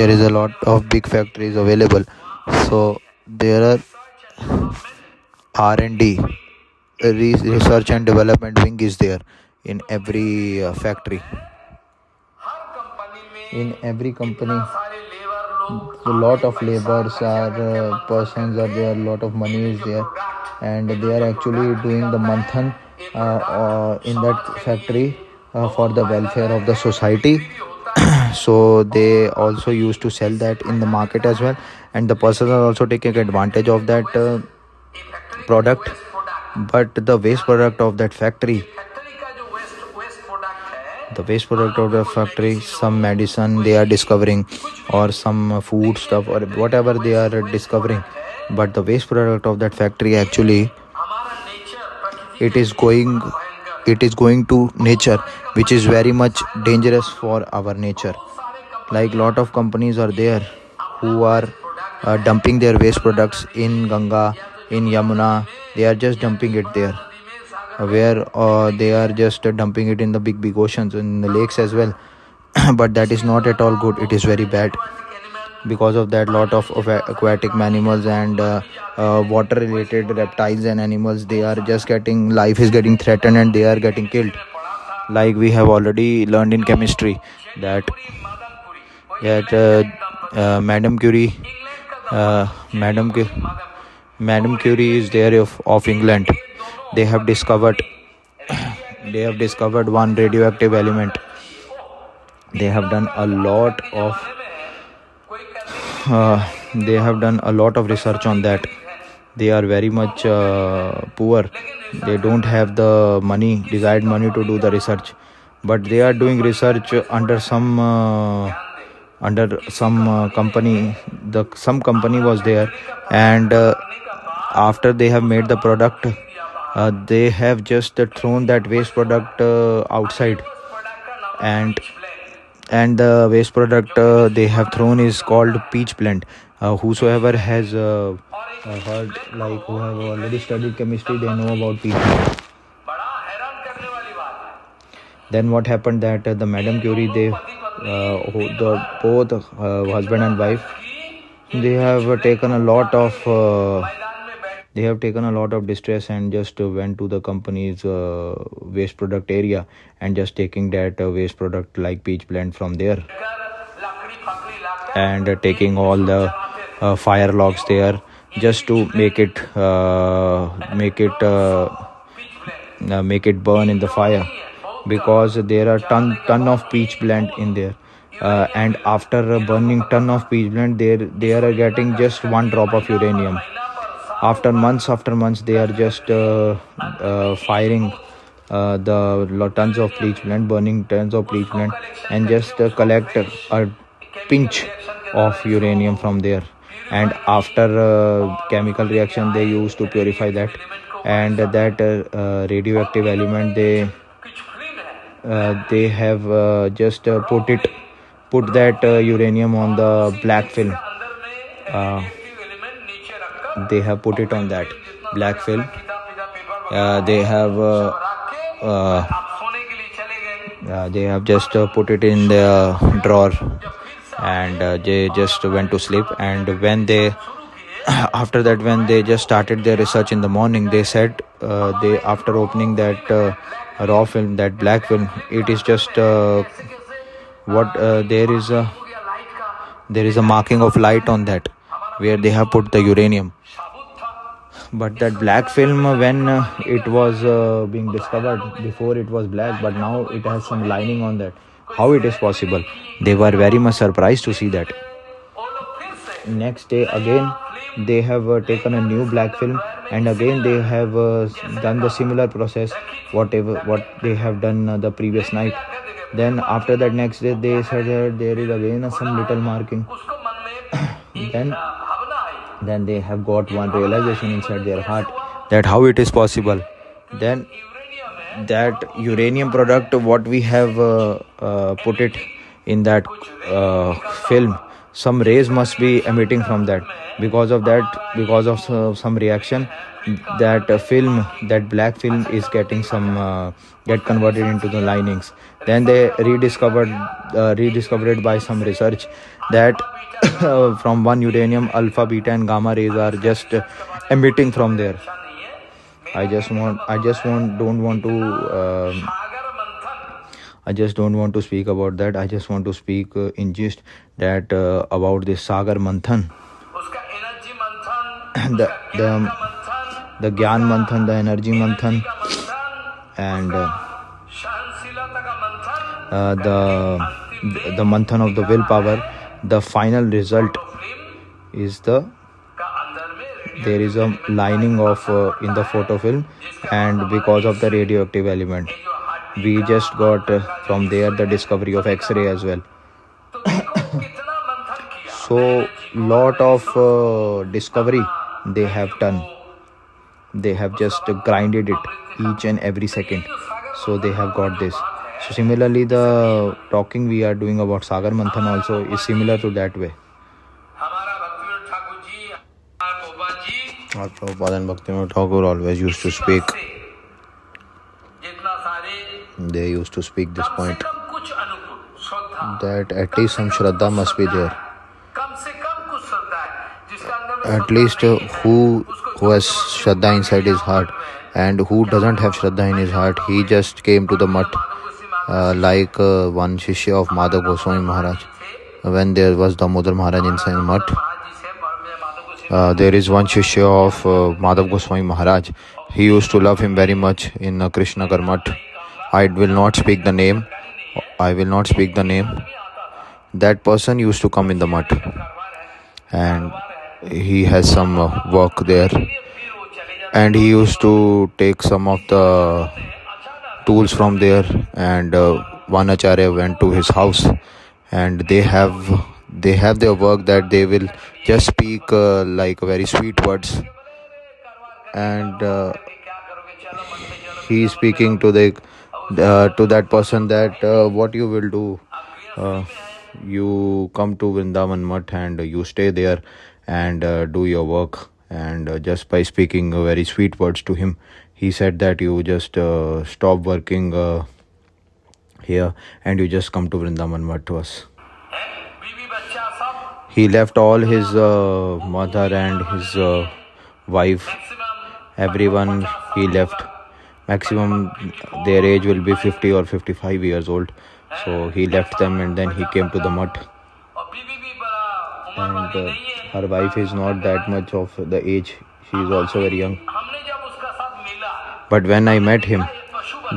there is a lot of big factories available. So there are r&d research and development wing is there in every uh, factory. In every company a lot of labors are uh, persons are there lot of money is there and they are actually doing the manthan uh, uh in that factory uh, for the welfare of the society. <coughs> so they also used to sell that in the market as well. And the persons are also taking advantage of that uh, product. But the waste product of that factory the waste product of the factory some medicine they are discovering or some food stuff or whatever they are discovering. But the waste product of that factory actually it is going it is going to nature which is very much dangerous for our nature. Like lot of companies are there who are uh, dumping their waste products in ganga in yamuna. They are just dumping it there where uh, they are just dumping it in the big big oceans in the lakes as well. <clears throat> But that is not at all good. It is very bad because of that lot of aquatic animals and uh, uh, water related reptiles and animals they are just getting life is getting threatened and they are getting killed. Like we have already learned in chemistry that that uh, uh madam curie uh, madam madam curie is there of, of england. They have discovered <coughs> they have discovered one radioactive element. They have done a lot of uh, they have done a lot of research on that. They are very much uh, poor. They don't have the money desired money to do the research. But they are doing research under some uh, under some uh, company. The some company was there. And uh, after they have made the product uh, they have just thrown that waste product outside. And and the waste product uh, they have thrown is called pitchblende uh, whosoever has uh, uh, heard like who have already studied chemistry they know about pitchblende then what happened that uh, the madam curie they uh, the both husband and wife they have taken a lot of they have taken a lot of distress and just went to the company's uh, waste product area and just taking that uh, waste product like pitchblende from there. And taking all the uh, fire logs there just to make it uh, make it uh, uh make it burn in the fire because there are ton ton of pitchblende in there. And after burning ton of pitchblende there they are getting just one drop of uranium after months after months they are just uh, uh, firing uh, the tons of pitchblende, burning tons of pitchblende, and just uh, collect a pinch of uranium from there. And after uh, chemical reaction, they use to purify that, and that uh, radioactive element they they have just put it put that uranium on the black film they have put it on that black film. Uh, they have uh, uh, uh they have just uh, put it in the drawer and they just went to sleep. And when they <coughs> after that when they just started their research in the morning, they said they after opening that raw film, that black film, it is just what there is a there is a marking of light on that where they have put the uranium but that black film uh, when uh, it was uh, being discovered before it was black but now it has some lining on that how it is possible? They were very much surprised to see that. Next day again they have uh, taken a new black film and again they have uh, done the similar process whatever what they have done uh, the previous night. Then after that next day they said that there is again some little marking. <coughs> Then then they have got one realization inside their heart that how it is possible. Then that uranium product what we have uh, uh, put it in that uh, film some rays must be emitting from that. Because of that because of some reaction that film that black film is getting some uh, get converted into the linings. Then they rediscovered uh, rediscovered by some research that from one uranium alpha beta and gamma rays are just uh, emitting from there i just want i just want don't want to um, I just don't want to speak about that. I just want to speak uh, in gist that uh, about this Sagar Manthan, the the the Gyan Manthan, the Energy Manthan, and uh, uh, the the Manthan of the willpower. the final result is the there is a lining of uh, in the photo film and because of the radioactive element we just got uh, from there the discovery of x-ray as well. <coughs> So lot of uh, discovery they have done. They have just grinded it each and every second. So they have got this so similarly the talking we are doing about sagar manthan also is similar to that way हमारा भक्तिविनोद ठाकुर जी हमारे Gopal ji or Prabhupada and Bhaktivinoda Thakur always used to speak से जितना सारे they used to speak this कम से point कम कुछ अनुकूल श्रद्धा that at least some shraddha must be there कम से कम कुछ श्रद्धा है जिसका अंदर में at श्रद्धा least uh, नहीं है, who उसको who has shraddha inside his heart and who doesn't have shraddha in his heart he just came to the mutt uh, like uh, one shishya of Madhav Goswami Maharaj. When there was Damodar Maharaj inside mutt uh, there is one shishya of uh, Madhav Goswami Maharaj. He used to love him very much in uh, Krishna Mutt I will not speak the name. I will not speak the name. That person used to come in the mutt and he has some uh, work there. And he used to take some of the tools from there and uh, one acharya went to his house and they have they have their work that they will just speak uh, like very sweet words. And uh, he is speaking to the uh, to that person that uh, what you will do uh, you come to Vrindavan and you stay there and uh, do your work. And uh, just by speaking very sweet words to him he said that you just uh, stop working uh, here and you just come to Vrindavan Mutt to us. He left all his uh, mother and his uh, wife, everyone he left. Maximum their age will be 50 or 55 years old. So he left them and then he came to the mutt. And uh, her wife is not that much of the age, she is also very young but when I met him,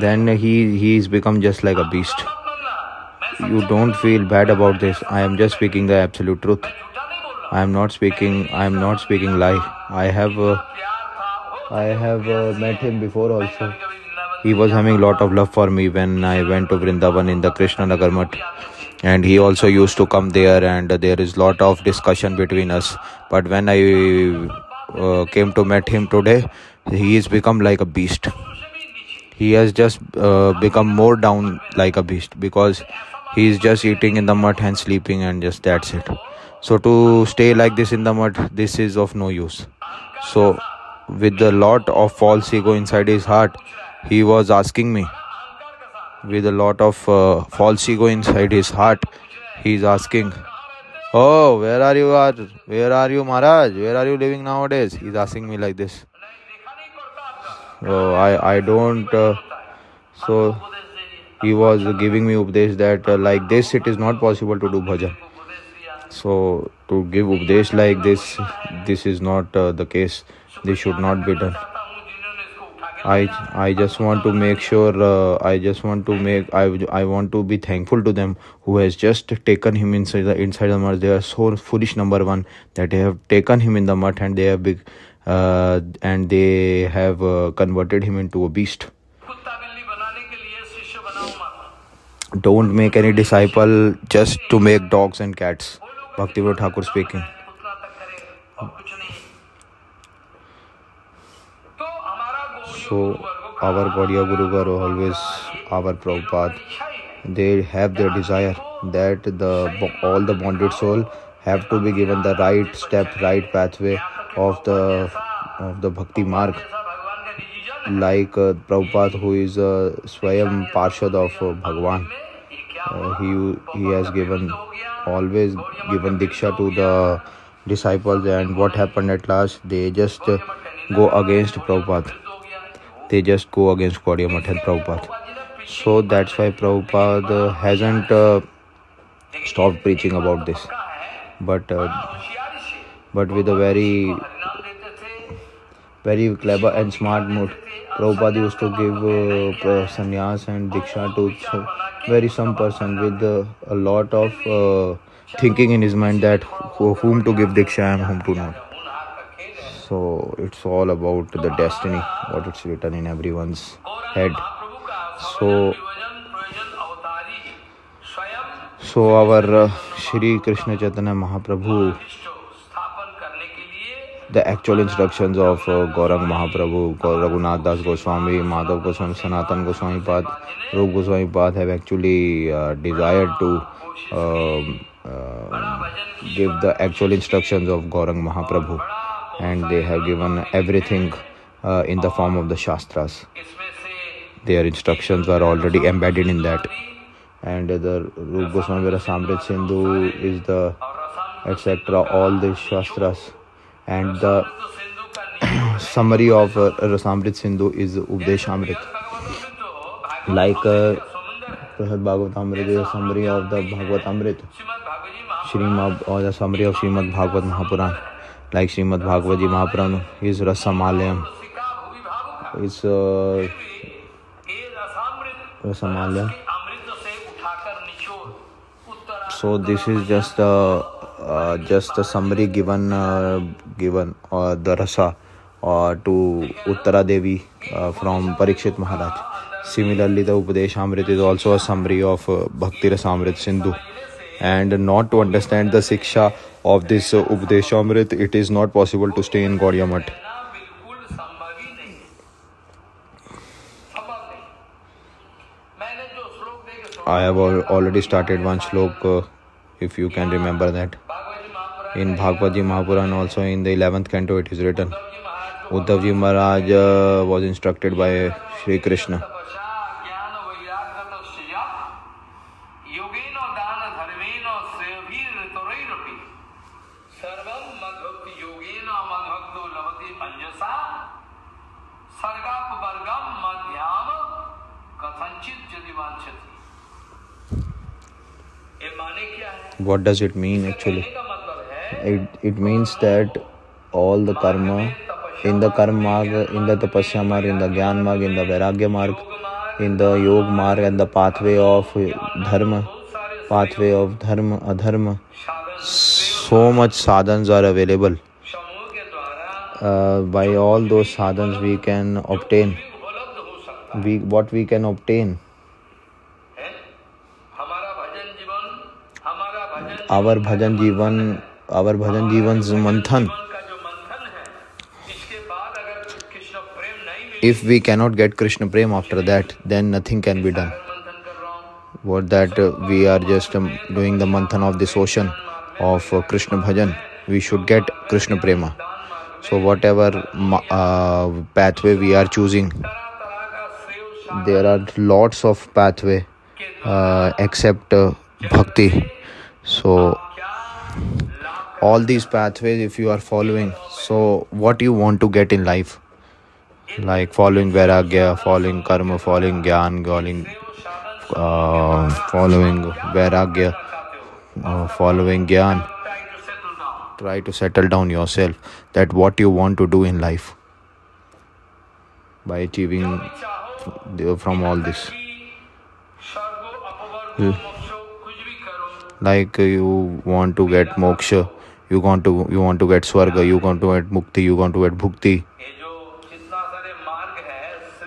then he he's become just like a beast. You don't feel bad about this. I am just speaking the absolute truth. I am not speaking. I am not speaking lie. I have uh, I have uh, met him before also. He was having lot of love for me when I went to Vrindavan in the Krishna Nagar Mutt. And he also used to come there, and there is lot of discussion between us. But when I uh, came to meet him today, he has become like a beast. He has just uh, become more down like a beast because he is just eating in the mud and sleeping and just that's it. So to stay like this in the mud this is of no use. So with a lot of false ego inside his heart he was asking me with a lot of uh, false ego inside his heart he is asking oh where are you where are you maharaj? Where are you living nowadays? He is asking me like this uh, i i don't uh, so he was giving me updesh that uh, like this it is not possible to do bhajan. So to give updesh like this this is not uh, the case. This should not be done. I i just want to make sure uh, i just want to make i i want to be thankful to them who has just taken him inside the inside the mud. They are so foolish number one that they have taken him in the mud and they have big uh, and they have uh, converted him into a beast. Don't make any disciple just to make dogs and cats. bhakti Thakur speaking. So our Gaudiya Guru are always our Prabhupada. They have their desire that the all the bonded soul have to be given the right step, right pathway of the of the bhakti marg. Like uh, Prabhupada, who is a Swayam Parshad of uh, Bhagwan, uh, he he has given always given diksha to the disciples. And what happened at last? They just uh, go against Prabhupada. They just go against Gaudiya Math and Prabhupada. So that's why Prabhupada hasn't uh, stopped preaching about this. But uh, but with a very very clever and smart mood Prabhupada used to give uh, sannyas and diksha to very some person with uh, a lot of uh, thinking in his mind that who, whom to give diksha and whom to not है so it's all about the destiny what it's written in everyone's head so so our Shri Krishna Chaitanya Mahaprabhu the actual instruction of Gauranga Mahaprabhu Raghunath Das Goswami, Madhav Goswami, Sanatan Goswami pada, Rup Goswami pada have actually desire to give the actual instruction of Gauranga Mahaprabhu and they have given every thing in the form of the shastras their instruction are already embedded in that And the Rup Goswami Rasamrit Sindhu is the etc. all the Shastras. And the तो summary of uh, Rasamrit Sindhu is Updeshamrit. तो Like uh, Prasad Bhagavatamrit is a summary of the Bhagavatamrit. Srimad or the summary of Srimad Bhagavat Mahapuran. Like Srimad Bhagavad Ji Mahapuran is Rasamalayam. Is uh, Rasamalayam. So this is just a uh, just a summary given uh, given uh, the rasa uh, to Uttara Devi uh, from Parikshit Maharaj. Similarly, the Upadesh Amrit is also a summary of uh, Bhakti Rasamrit Sindhu. And not to understand the siksha of this uh, Upadesh Amrit, it is not possible to stay in Gaudiya Math. Have al- already started one shlok, uh, if you can remember that. Bhagavat ji Mahapuran Mahapuran, also in the 11th canto, it is written. Ji Maharaj uh, was instructed by Sri Krishna. What does it mean actually मतलब है it, it means that all the karma in the karma marg in the tapasya marg in the gyan marg in the vairagya marg in the yog marg and the pathway of dharma pathway of dharma adharma so much sadhans are available uh, by all those sadhans we can obtain हो we what we can obtain our bhajan jivan, our bhajan jivan manthan if we cannot get Krishna prem after that then nothing can be done what that we are just doing the manthan of this ocean of Krishna bhajan we should get Krishna prema so what ever pathway we are choosing there are lords of pathway except bhakti so all these pathways if you are following so what you want to get in life like following vairagya following karma following gyan following uh, following vairagya uh, following gyan try to settle down yourself that what you want to do in life by achieving from all this like uh, you want to get moksha you want to you want to get swarga you want to get mukti you want to get bhukti.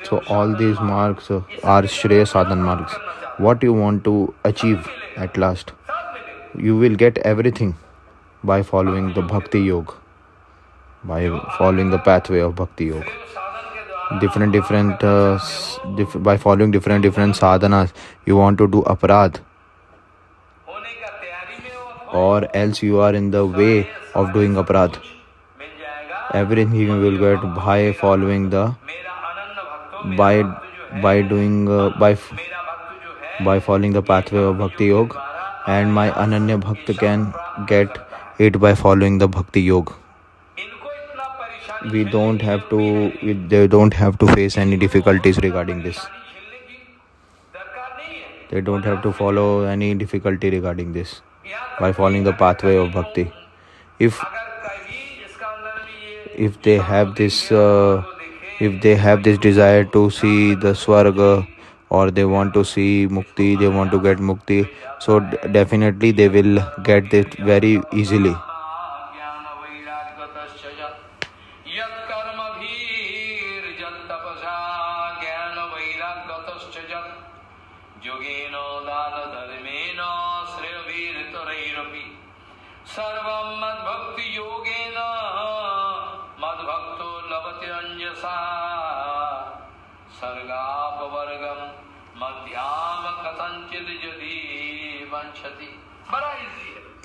So all these margs are shreya sadhan margs. What you want to achieve at last? You will get everything by following the bhakti yoga by following the pathway of bhakti yoga. Different different uh, by following different different sadhanas you want to do aparadha or else you are in the way of doing aparad. Everything will get by following the by by doing uh, by by following the pathway of bhakti yoga and my ananya bhakt can get it by following the bhakti yoga we don't have to we, they don't have to face any difficulties regarding this. They don't have to follow any difficulty regarding this by following the pathway of bhakti. If if they have this uh, if they have this desire to see the swarga or they want to see mukti they want to get mukti so definitely they will get it very easily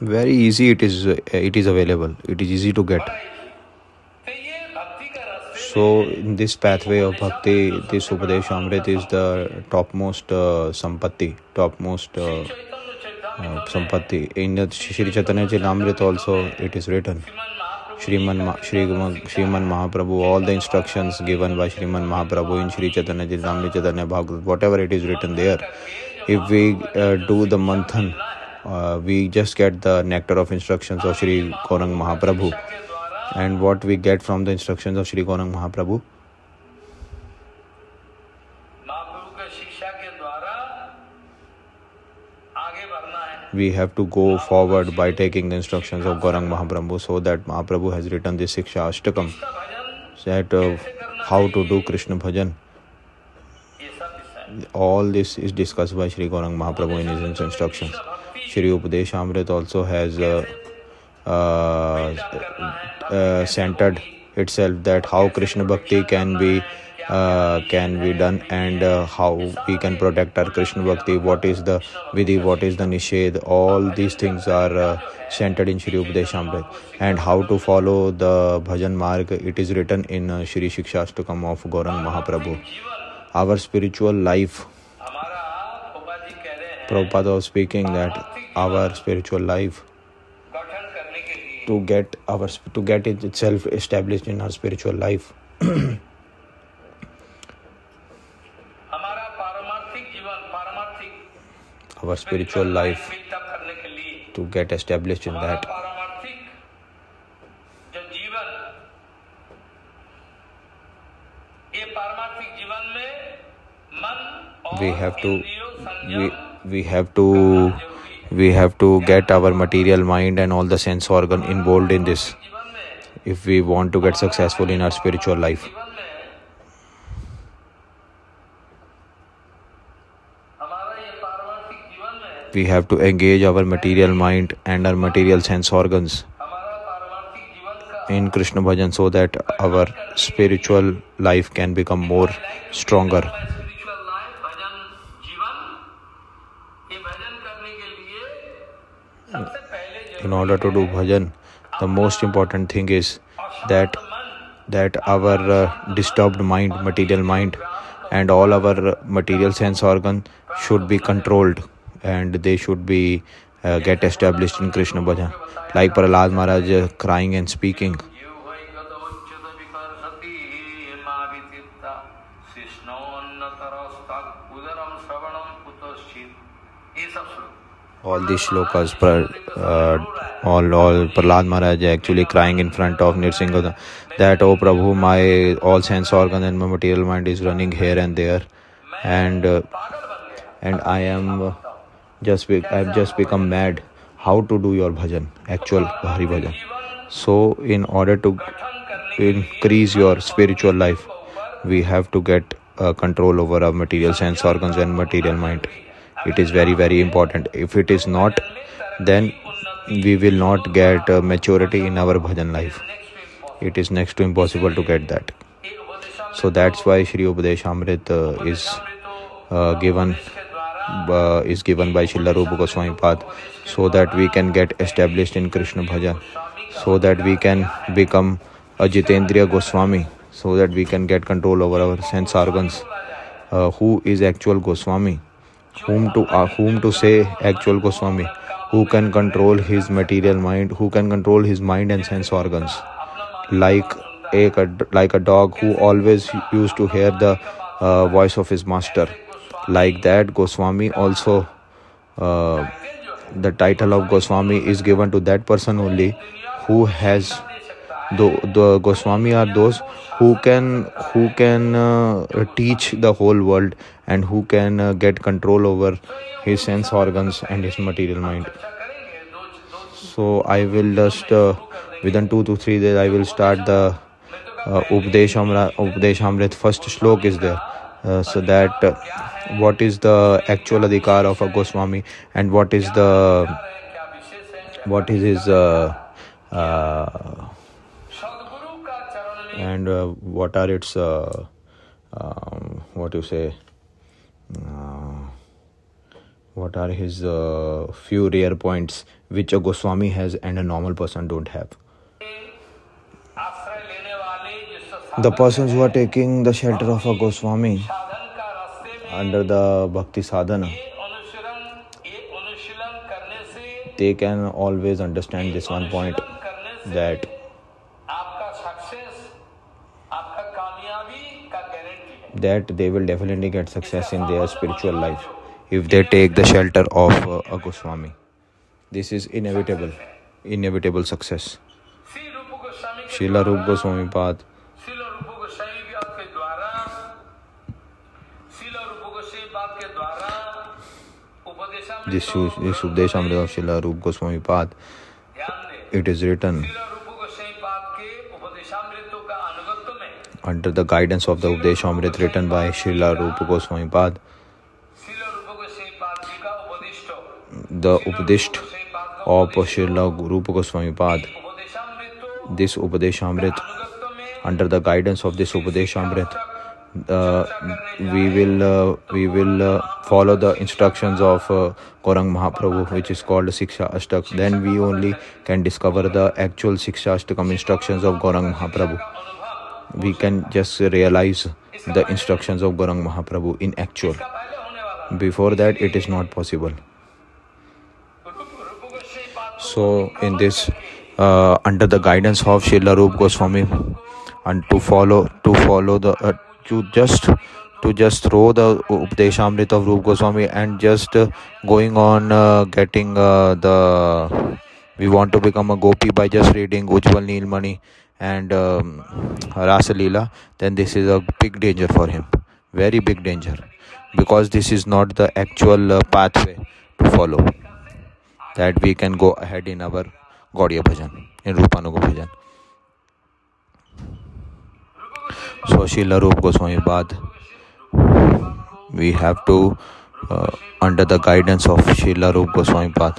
very easy it is it is available it is easy to get so in this pathway of bhakti this upadesh amrit is the top most sampatti top most sampatti in Shri Chaitanya amrit also it is written Shriman Shri Shriman Mahaprabhu all the instructions given by Shriman Mahaprabhu in Shri Chaitanya Charitamrita Chaitanya Bhagavat what ever it is written there if we do the manthan uh, we just get the nectar of instructions of Sri Gaurang Mahaprabhu. And what we get from the instructions of Sri Gaurang Mahaprabhu? We have to go forward by taking the instructions of Gaurang Mahaprabhu so that Mahaprabhu has written this Siksha Ashtakam set of uh, how to do Krishna Bhajan all this is discussed by Sri Gaurang Mahaprabhu in his instructions. Shri Upadesh Amrit also has uh, uh, uh, centered itself that how Krishna Bhakti can be uh, can be done and uh, how we can protect our Krishna Bhakti, what is the Vidhi, what is the Nishedh, all these things are centered in Shri Upadesh Amrit and how to follow the Bhajan marg? it is written in Shri Shikshastakam of Gaurang Mahaprabhu. Our spiritual life Prabhupada was speaking that our spiritual life to get our to get it itself established in our spiritual life. <clears throat> our spiritual life to get established in that. We have to we, we have to we have to get our material mind and all the sense organ involved in this if we want to get successful in our spiritual life. We have to engage our material mind and our material sense organs in krishna bhajan so that our spiritual life can become more stronger. In order to do bhajan, the most important thing is that that our uh, disturbed mind, material mind, and all our material sense organ should be controlled and they should be uh, get established in Krishna bhajan. Like Prahlad Maharaj uh, crying and speaking. All the shloka all all Prahlad Maharaj actually crying in front of Nrisingha that oh prabhu my all sense organ and my material mind is running here and there and and I am just I am just become mad how to do your bhajan actual भारी bhajan so in order to increase your spiritual life we have to get control over our material sense organ and material mind it is very very important. If it is not then we will not get uh, maturity in our bhajan life. It is next to impossible to get that. So that's why shri upadesh amrit uh, is uh, given uh, is given by Srila Rupa Goswami Pad so that we can get established in Krishna Bhajan so that we can become a Jitendriya Goswami so that we can get control over our sense organs. Uh, who is actual Goswami whom to uh, whom to say actual Goswami who can control his material mind who can control his mind and sense organs. Like a like a dog who always used to hear the uh, voice of his master. Like that goswami also uh, the title of goswami is given to that person only who has the, goswami are those who can who can uh, teach the whole world and who can uh, get control over his sense organs and his material mind. So i will just uh, within 2 to 3 days i will start the uh, Upadesh Amra- Upadesh Amrit first shlok is there. Uh, so that uh, what is the actual adhikar of a Goswami and what is the what is his uh, and uh, what are its uh, um, what you say uh, what are his uh, few rare points which a goswami has and a normal person don't have? The persons who are taking the shelter of a goswami under the bhakti sadhana they can always understand this one point that that they will definitely get success in their spiritual life if they take the shelter of uh, a Goswami. This is inevitable, inevitable success. Srila Rupa Goswami Pad this, this Udesh Amrit of Srila Rupa Goswami Pad, it is written under the guidance of the Upadesh Amrit written by Srila Rupa Goswami Pad. The Upadisht of Srila Rupa Goswami Pad, this Upadesh Amrit, under the guidance of this Upadesh Amrit, uh, we will uh, we will uh, follow the instructions of uh, Gaurang Mahaprabhu, which is called Siksha Ashtak. Then we only can discover the actual Siksha Ashtakam instructions of Gaurang Mahaprabhu. we can just realize the instructions of Gaurang Mahaprabhu in actual. Before that, it is not possible. So, in this, uh, under the guidance of Srila Rup Goswami, and to follow, to follow the, uh, to just, to just throw the Updeshamrit of Rup Goswami and just uh, going on uh, getting uh, the. We want to become a gopi by just reading Ujjwal Nilmani and um, Rasalila, then this is a big danger for him. Very big danger. Because this is not the actual uh, pathway to follow. That we can go ahead in our Gaudiya Bhajan, in Rupanuga Bhajan. So Srila Rup Goswami Pad, we have to, uh, under the guidance of Srila Rup Goswami Pad,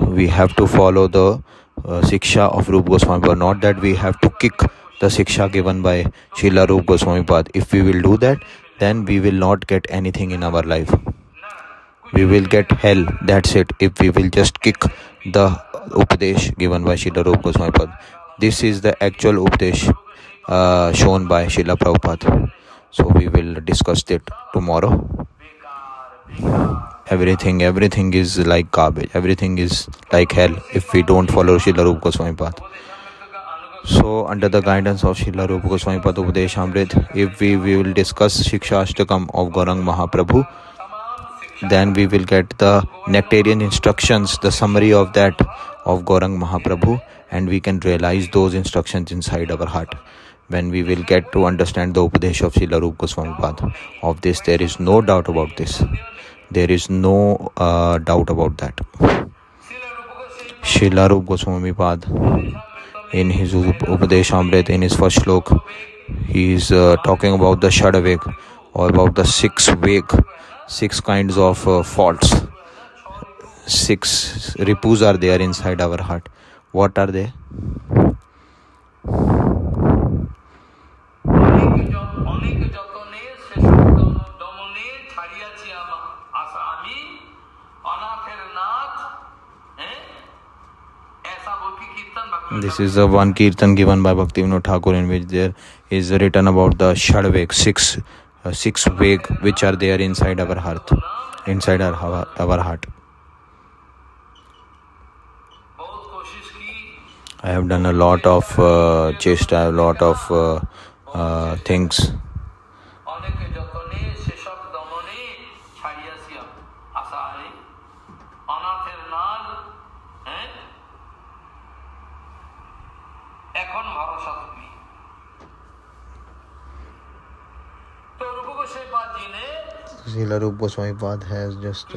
we have to follow the uh, Siksha of Rup Goswami Pad. Not that we have to kick the Siksha given by Srila Rup Goswami Pad. If we will do that, then we will not get anything in our life. We will get hell. That's it. If we will just kick the Upadesh given by Srila Rup Goswami Pad. This is the actual Upadesh uh, shown by Srila Prabhupada. So we will discuss it tomorrow everything everything is like garbage. Everything is like hell. If we don't follow Srila Rupa Goswami Pad. So under the guidance of Srila Rupa Goswami Pad Upadesh Amrit if we, we will discuss Shiksha Ashtakam of Gaurang Mahaprabhu then we will get the nectarian instructions the summary of that of Gaurang Mahaprabhu and we can realize those instructions inside our heart. When we will get to understand the Upadesh of Srila Rupa Goswami Pad. Of this there is no doubt about this there is no uh, doubt about that. Srila Rup Goswami Pad in his Upadesh Amrit in his first slok he is uh, talking about the Shadaveg or about the six wake six kinds of uh, faults. Six ripus are there inside our heart. What are they This is the one kirtan given by Bhakti Vinod Thakur in which there is written about the Shadveg, six uh, six veg which are there inside our heart, inside our our heart. I have done a lot of uh, chesta, a lot of uh, uh, things Srila Rup Goswami pada has just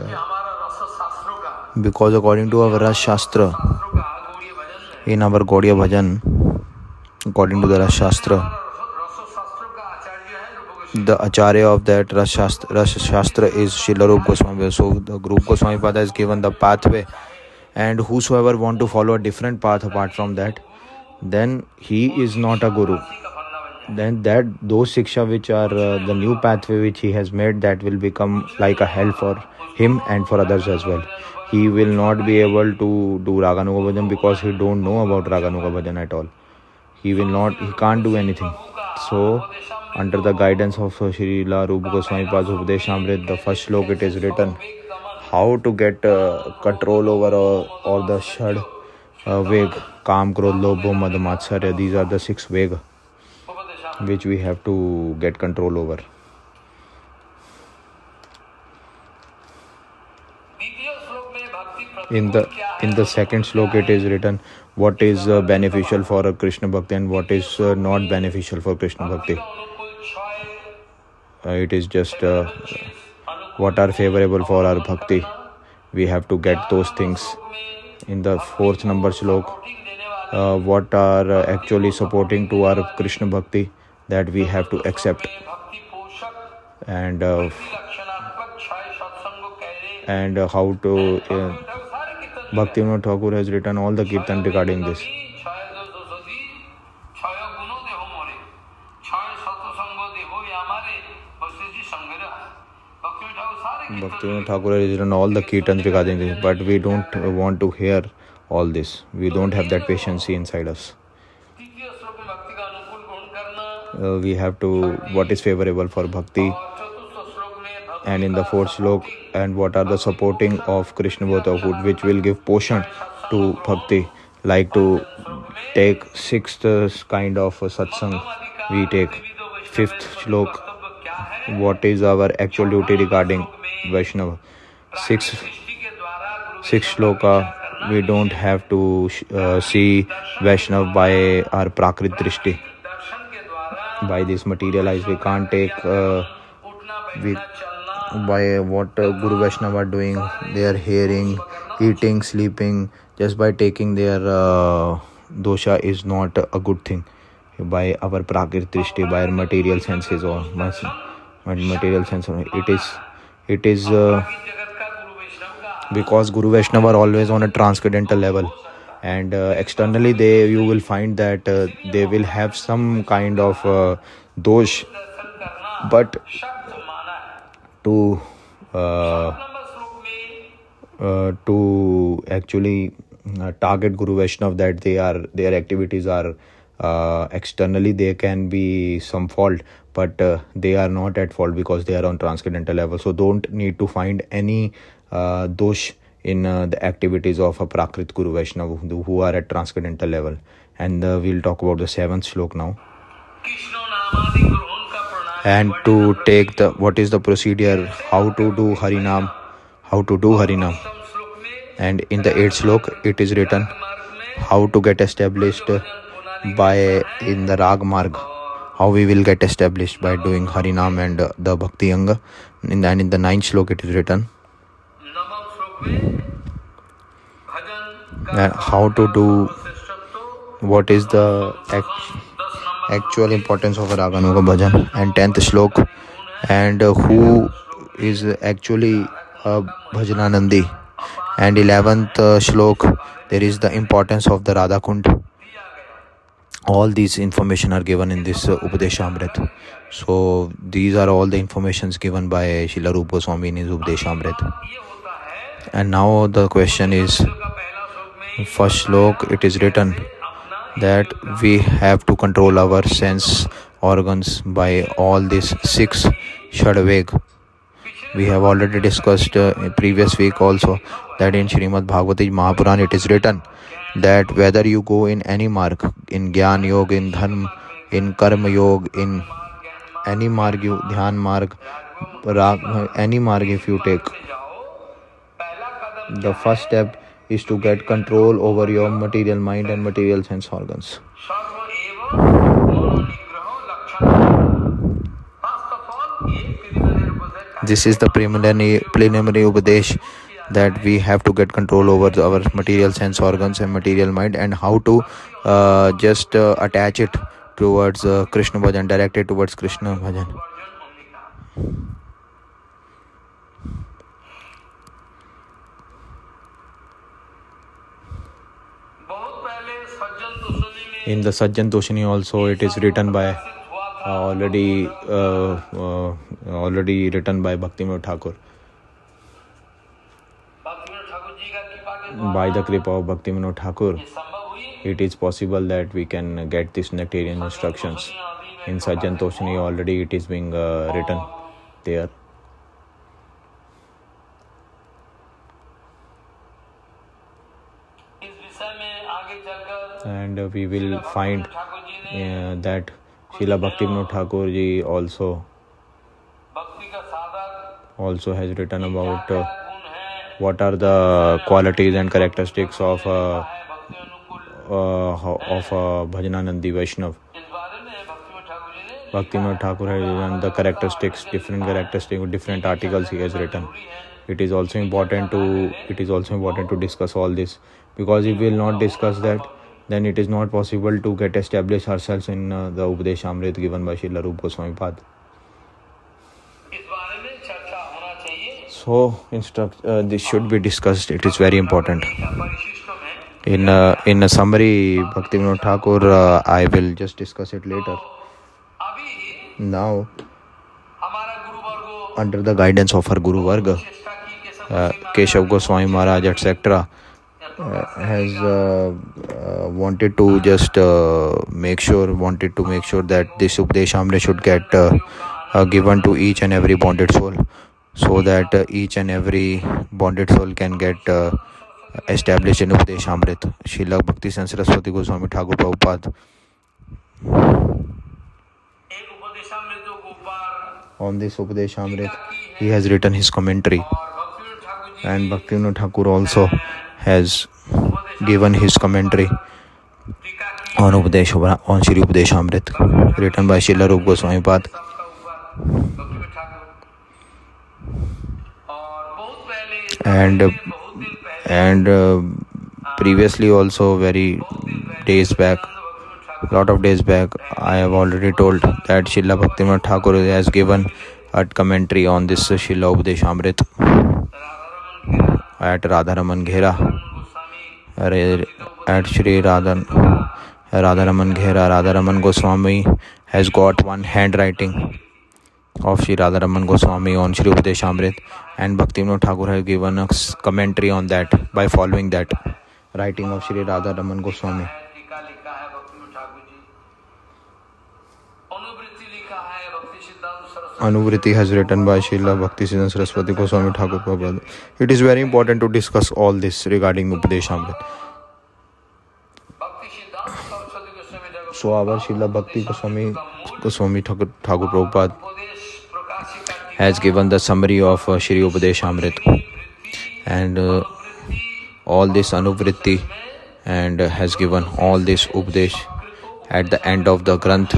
because according to our shastra in our Gaudiya bhajan according to the rasa shastra the Acharya of that रस शास्त्र रस shastra is Srila Rup Goswami so the Rup Goswami pada is given the pathway and who want to follow a different path apart from that then he is not a guru then that those siksha which are uh, the new pathway which he has made that will become like a hell for him and for others as well. He will not be able to do raganuga bhajan because he don't know about raganuga bhajan at all. He will not he can't do anything. So under the guidance of Srila Rupa Goswami Pad's Upadeshamrit the first slok it is written how to get uh, control over uh, all the shad uh, veg kam krodh lobh mad matsarya these are the six veg which we have to get control over. In the in the second slok it is written what is uh, beneficial for a krishna bhakti and what is uh, not beneficial for krishna bhakti? Uh, it is just uh, what are favorable for our bhakti? We have to get those things. In the fourth number slok uh, what are uh, actually supporting to our krishna bhakti that we have to accept and uh, and uh, how to uh, Bhakti Thakur has written all the kirtan regarding this. Bhakti Thakur has written all the kirtan regarding this, but we don't want to hear all this. We don't have that patience inside us uh, we have to what is favorable for bhakti and in the fourth slok and what are the supporting of krishna bhatahood which will give portion to bhakti like to take sixth kind of satsang. We take fifth slok. What is our actual duty regarding vaishnava? Sixth sixth sloka we don't have to uh, see Vaishnav by our Prakrit Drishti. By this material eyes we can't take uh, we by what uh, Guru Vaishnava are doing they are hearing eating sleeping just by taking their uh, dosha is not a good thing by our prakrit drishti by our material senses or my, my material sense it is it is uh, because Guru Vaishnava are always on a transcendental level and uh, externally they you will find that uh, they will have some kind of uh, dosh. But to uh, to actually uh, target Guru Vaishnav that they are their activities are uh, externally they can be some fault. But they are not at fault because they are on transcendental level. So don't need to find any dosh in uh, the activities of a Prakrit Guru Vaishnava who, are at transcendental level. And uh, we'll talk about the seventh slok now. And to take the what is the procedure, how to do Harinam, how to do Harinam. And in the eighth slok, it is written how to get established by in the Rag how we will get established by doing Harinam and uh, the Bhakti Anga. And in the ninth slok, it is written that how to do what is the act, actual importance of raganuga bhajan and 10th slok and uh, who is actually a bhajananandi and 11th uh, shlok there is the importance of the radha kund all these information are given in this uh, upadeshamrit so these are all the informations given by Srila Rupa Goswami in his upadeshamrit है and now the question is first look it is written that we have to control our sense organs by all these six shadveg. We have already discussed uh, previous week also that in Srimad Bhagavati Mahapuran it is written that whether you go in any marg in Gyan Yoga, in Dharma, in Karma Yoga, in any marg you Dhyan marg, any marg if you take the first step is to get control over your material mind and material sense organs. This is the preliminary preliminary upadesh that we have to get control over our material sense organs and material mind and how to uh, just uh, attach it towards uh, krishna bhajan direct it towards krishna bhajan. In the sajjan toshini also it is written by uh, already uh, uh, already written by thakur कृपा के द्वारा by the kripa of bhaktivinoda thakur ये संभव हुई it is possible that we can get this nectarian instructions in sajjan toshini already it is being uh, written there and we will find uh, that Srila Bhakti Thakur ji also also has written about uh, what are the qualities and characteristics of uh, uh, of uh, Bhajananandi Vaishnav. Bhaktivinoda Thakur has written the characteristics, different characteristics, different articles he has written. It is also important to it is also important to discuss all this because if we will not discuss that, then it is not possible to get established ourselves in uh, the Upadesh Amrit given by Srila Rupa Goswami Pad. So, instruct uh, this should be discussed. It is very important. In uh, in a summary, Bhaktivinoda Thakur, uh, I will just discuss it later. Now, under the guidance of our Guru Varga, uh, Keshav Goswami Maharaj, etc., uh, Uh, has uh, uh, wanted to just make sure wanted to make sure that this Upadesh Amrit should get given to each and every bonded soul so that uh, each and every bonded soul can get uh, established in Upadesh Amrit. Srila Bhakti San Goswami Thakur Prabhupada. On this Upadesh Amrit, he has written his commentary, and Bhakti Thakur also has given his commentary on Upadesh on Sri Upadeshamrit, written by Srila Rup Goswami Pad. And and uh, previously also very days back, lot of days back, I have already told that Srila Bhaktivinoda Thakur has given a commentary on this Srila Upadeshamrit. At Radha Raman Ghera अरे at Shri Radha Radha Raman Ghera Radha Raman Goswami has got one hand writing of Shri Radha Raman Goswami on Shri Upadesh amrit and Bhakti Vinod Thakur have given commentary on that by following that writing of Shri Radha Raman Goswami Anuvriti has written by Srila Bhaktisiddhanta Saraswati Goswami Thakur Prabhupada. It is very important to discuss all this regarding Upadeshamrit. So our Srila Bhakti Goswami, Goswami Thakur, Thakur Prabhupada has given the summary of uh, Shri Upadeshamrit and uh, all this Anuvritti and uh, has given all this Upadesh at the end of the Granth,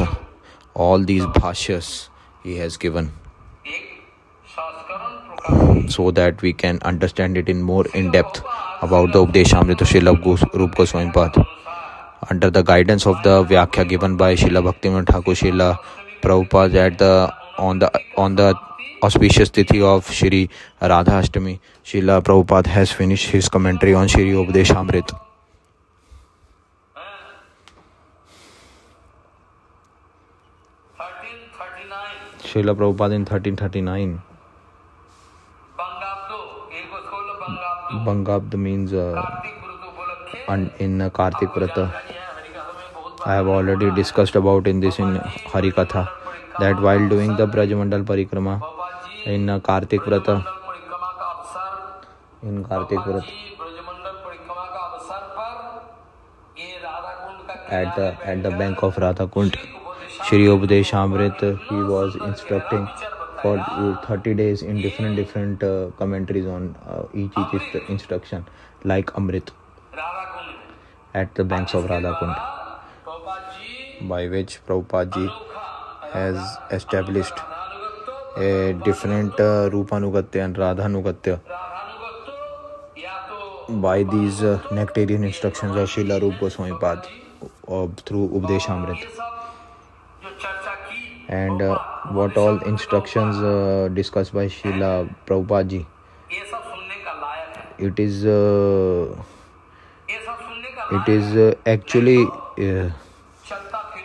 all these Bhashyas he has given so that we can understand it in more in depth about the Updeshamrita Srila Rup Goswami Pad. Under the guidance of the Vyakhya given by Srila Bhaktivinoda Thakur Srila Prabhupada at the on the on the auspicious tithi of Shri Radha Ashtami, Srila Prabhupada has finished his commentary on Shri Updeshamrit. Srila Prabhupada in 1339. बंगाब्दो एक सोलह बंगाब्दो Bangabd means uh, Kartik व्रत उपलक्षे un- in uh, Kartik Vrata. Hari है हरिकथा में बहुत I have already discussed about in this in Harikatha that while doing the Brajamandal Parikrama Baba ji in uh, Kartik Vrata, मंडल परिक्रमा का अवसर in Kartik Baba Vrata, जी ब्रजमंडल परिक्रमा का अवसर पर ये राधा कुंड का at the किनारे at the बैठकर bank of Radha Kund, उपदेश Shri Upadesh Amrit he was instructing for uh, 30 days in different different uh, commentaries on uh, each each instruction like Amrit at the banks of Radha Kund, by which Prabhupada has established a different uh, Rupanugatya and Radhanugatya तो by these uh, nectarian instructions of Srila Rupa Goswami Pad uh, through Upadesh and uh, what all instructions uh, discussed by Shila Prabhupada ji. It is uh, it is actually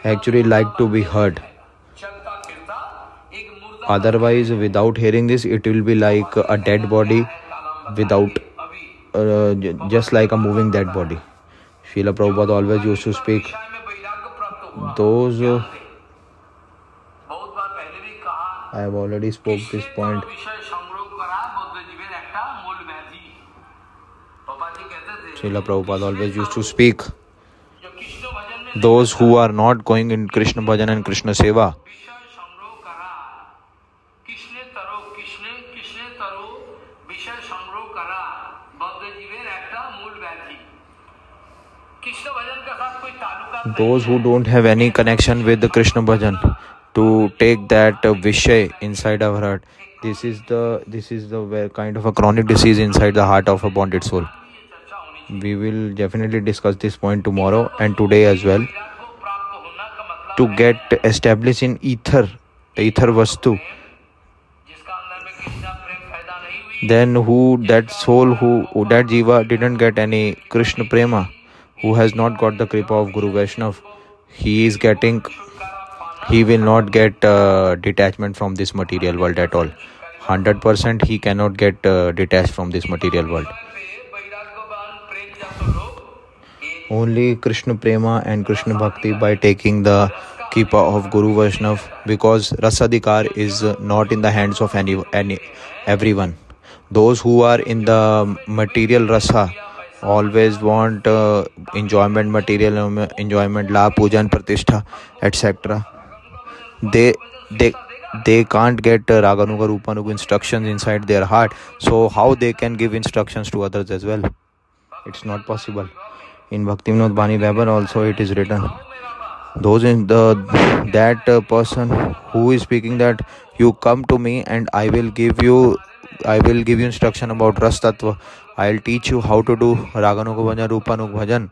actually like to be heard otherwise without hearing this it will be like a dead body without uh, just like a moving dead body Srila Prabhupada always used to speak those uh, I have already spoke this point. Srila Prabhupada always used to speak. Those who are not going in Krishna bhajan and Krishna seva, those who don't have any connection with the Krishna bhajan, to take that vishay inside our heart. This is the this is the kind of a chronic disease inside the heart of a bonded soul. We will definitely discuss this point tomorrow and today as well. To get established in ether ether vastu then who that soul who, who that jiva didn't get any krishna prema who has not got the kripa of guru vaishnav he is getting he will not get uh, detachment from this material world at all. 100% he cannot get uh, detached from this material world. Only krishna prema and krishna bhakti by taking the kipa of guru vaishnav because rasadikar is uh, not in the hands of any, any everyone. Those who are in the material rasa always want uh, enjoyment material um, enjoyment la pujan pratishtha etc they they they can't get raganuga rupanuga instruction inside their heart so how they can give instruction to others as well it's not possible in Bhakti Vinod vani बैबर also it is written those in that person who is speaking that you come to me and I will give you I will give you instruction about rasa tattva I will teach you how to do raganuga bhajan rupanuga bhajan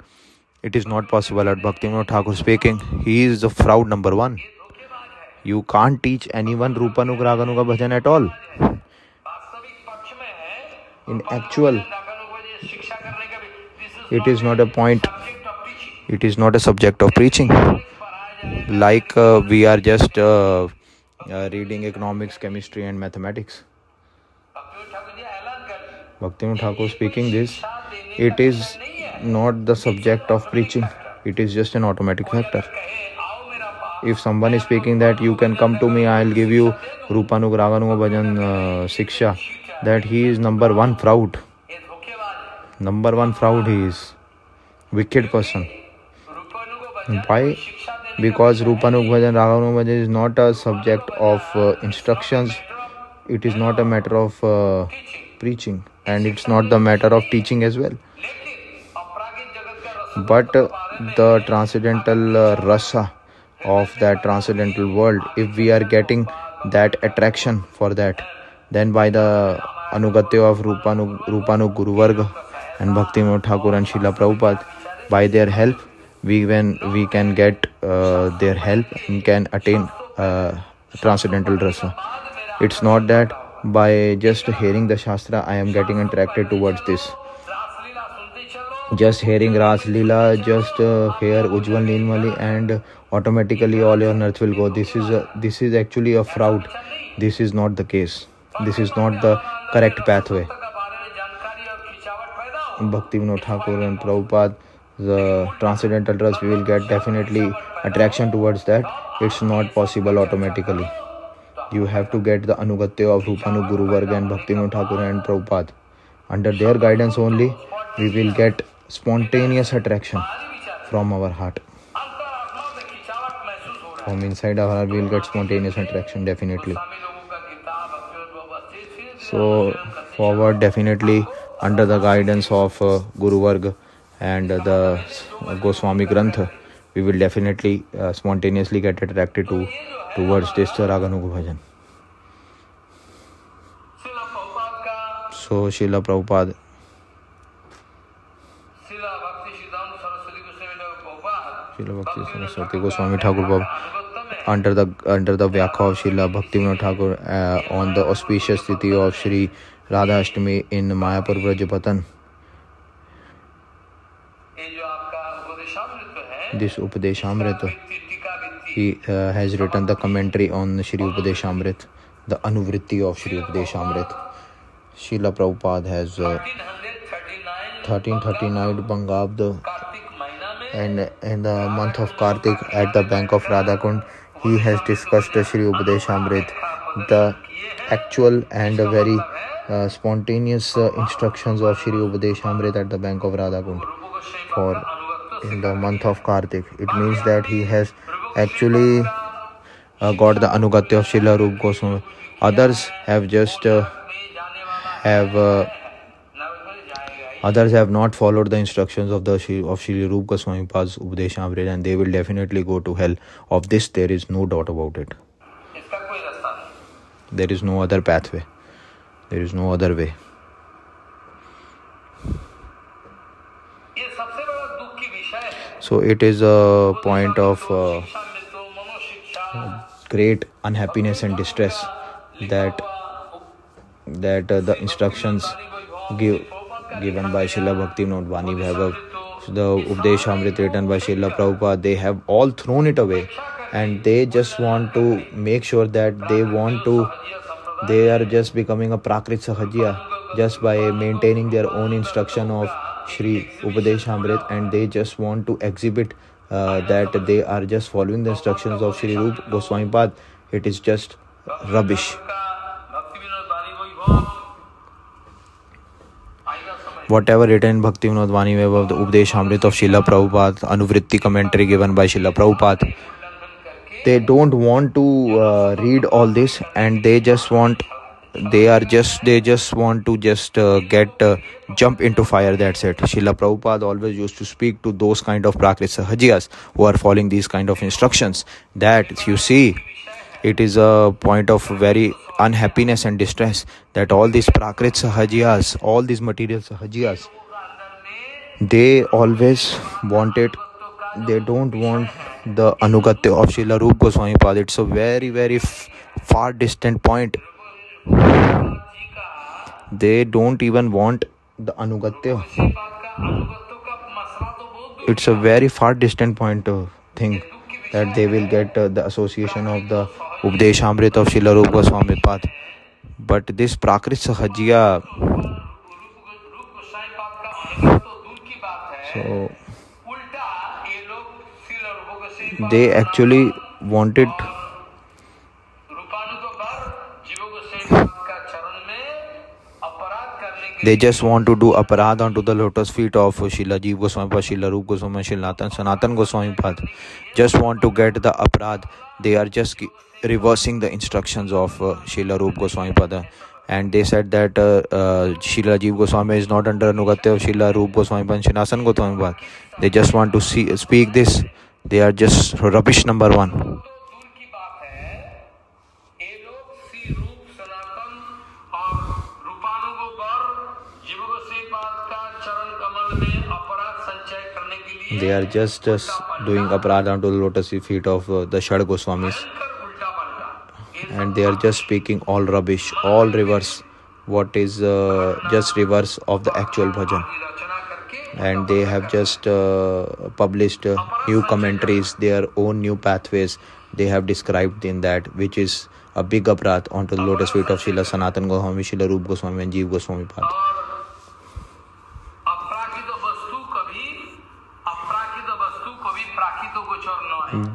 it is not possible at Bhakti Vinod Thakur speaking he is the fraud number one you can't teach anyone Rupanug Raganuga bhajan at all. In actual, it is not a point, it is not a subject of preaching. Like uh, we are just uh, uh, reading economics, chemistry, and mathematics. Bhaktivinoda Thakur speaking this, it is not the subject of preaching, it is just an automatic factor if someone is speaking that you can come to me i'll give you rupanug raganuga bhajan uh, siksha that he is number one fraud. Number one fraud he is. Wicked person. Why? Because rupanug bhajan raganuga bhajan is not a subject of uh, instructions. It is not a matter of uh, preaching. And it's not the matter of teaching as well. But uh, the transcendental uh, rasa of that transcendental world. If we are getting that attraction for that then by the anugatya of Rupanu, Rupanu Guruvarga and Bhakti Thakur and shila Prabhupada by their help we when we can get uh, their help and can attain uh, transcendental rasa it's not that by just hearing the shastra i am getting attracted towards this. Just hearing Ras Leela, just uh, hear Ujjwal Nilmani and automatically all your nerves will go. This is a, this is actually a fraud. This is not the case. This is not the correct pathway. Bhakti vinod thakur and prabhupada the transcendental trust we will get definitely attraction towards that. It's not possible automatically. You have to get the anugatya of rupanu guru varga and bhakti vinod thakur and prabhupada. Under their guidance only we will get spontaneous attraction from our heart. From inside our heart, we will get spontaneous attraction definitely. So, forward definitely under the guidance of uh, Guru Varga and uh, the uh, Goswami Grantha, we will definitely uh, spontaneously get attracted to towards this Raganuga Bhajan. So, Srila Prabhupada, Srila भक्ति सिद्धांत Saraswati Goswami Thakur Srila Bhakti Saraswati Goswami Thakur Baba under the under the vyakhya of Srila Bhakti Vinod Thakur on the auspicious sthiti of Shri Radha Ashtami in Mayapur Brajapattan. This Upadeshamrit he has written the commentary on Shri Upadeshamrit the Anuvritti of Shri Upadeshamrit. Srila Prabhupada has thirteen thirty nine Bangabda the and in the month of Kartik at the bank of Radhakund, he has discussed Sri Upadeshamrit, the actual and very uh, spontaneous uh, instructions of Sri Upadeshamrit at the bank of Radhakund for in the month of Kartik. It means that he has actually uh, got the Anugatya of Srila Rup Goswami. Others have just uh, have uh, Others have not followed the instructions of the of Shri Rupa Goswami Pa's and they will definitely go to hell. Of this there is no doubt about it. There is no other pathway. There is no other way. So it is a point of uh, great unhappiness and distress that that uh, the instructions give given by Srila Bhakti Vinod Vani Vaibhav, the Updesh Amrit written by Srila Prabhupada, they have all thrown it away and they just want to make sure that they want to, they are just becoming a Prakrit Sahajiya just by maintaining their own instruction of Shri Upadesh Amrit and they just want to exhibit uh, that they are just following the instructions of Shri Rup Goswami Pad. It is just rubbish. What ever written Bhakti Vinod vani वे उपदेश अमृत of शिला प्रभुपात अनुवृत्ति commentary given by Srila Prabhupada they don't want to read all this and they just want they are just they just want to just get jump in to fire that set Srila Prabhupada always use to speak to those kind of prakrit sahajiyas who are following this kind of instructions that you see it is a point of very unhappiness and distress that all these prakrit sahajiyas all these material sahajiyas they always want it they don't want the anugatya of Srila Rup Goswami Pad it's a very very f- far distant point. They don't even want the anugatya. It's a very far distant point of thing that they will get uh, the association of the Updeshamrit of Srila Rupa Goswami Pad but this Prakrit Sahajiya so they actually wanted they just want to do aparad onto the lotus feet of Srila Jeev Goswami Pad, Srila Rup Goswami, Shilatan, Sanatan Goswami Pad. Just want to get the aparad. They are just reversing the instructions of uh, Srila Rup Goswami. And they said that uh, uh, Srila Jeev Goswami is not under Anugatya of Srila Rup Goswami Shinasan Goswami. They just want to see speak this. They are just rubbish number one. They are just uh, doing aparad onto the lotus feet of uh, the Shad Goswamis and they are just speaking all rubbish all reverse what is uh, just reverse of the actual bhajan and they have just uh, published uh, new commentaries their own new pathways they have described in that which is a big aparad onto the lotus feet of Srila Sanatan Goswami, Srila Rup Goswami and Jeev Goswami Pad.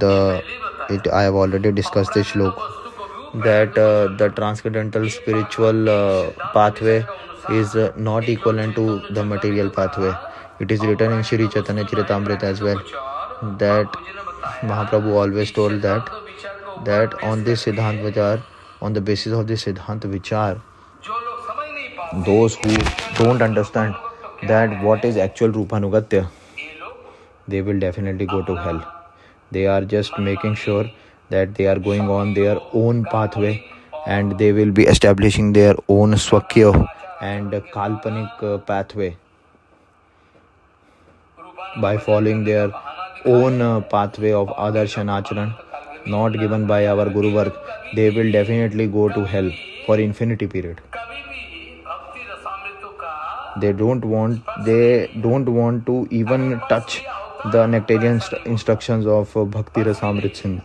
The it i have already discussed this shlok that uh, the transcendental spiritual uh, pathway is uh, not equivalent to the material pathway it is written in Shri Chaitanya Charitamrita as well that Mahaprabhu always told that that on this Siddhant Vichar on the basis of this Siddhant Vichar those who don't understand that what is actual Rupanugatya they will definitely go to hell they are just making sure that they are going on their own pathway and they will be establishing their own swakya and kalpanik uh, pathway. By following their own uh, pathway of adarshan acharan not given by our guru varg they will definitely go to hell for infinity period. They don't want they don't want to even touch the nectarian instructions of uh, Bhakti Rasamrit Sindh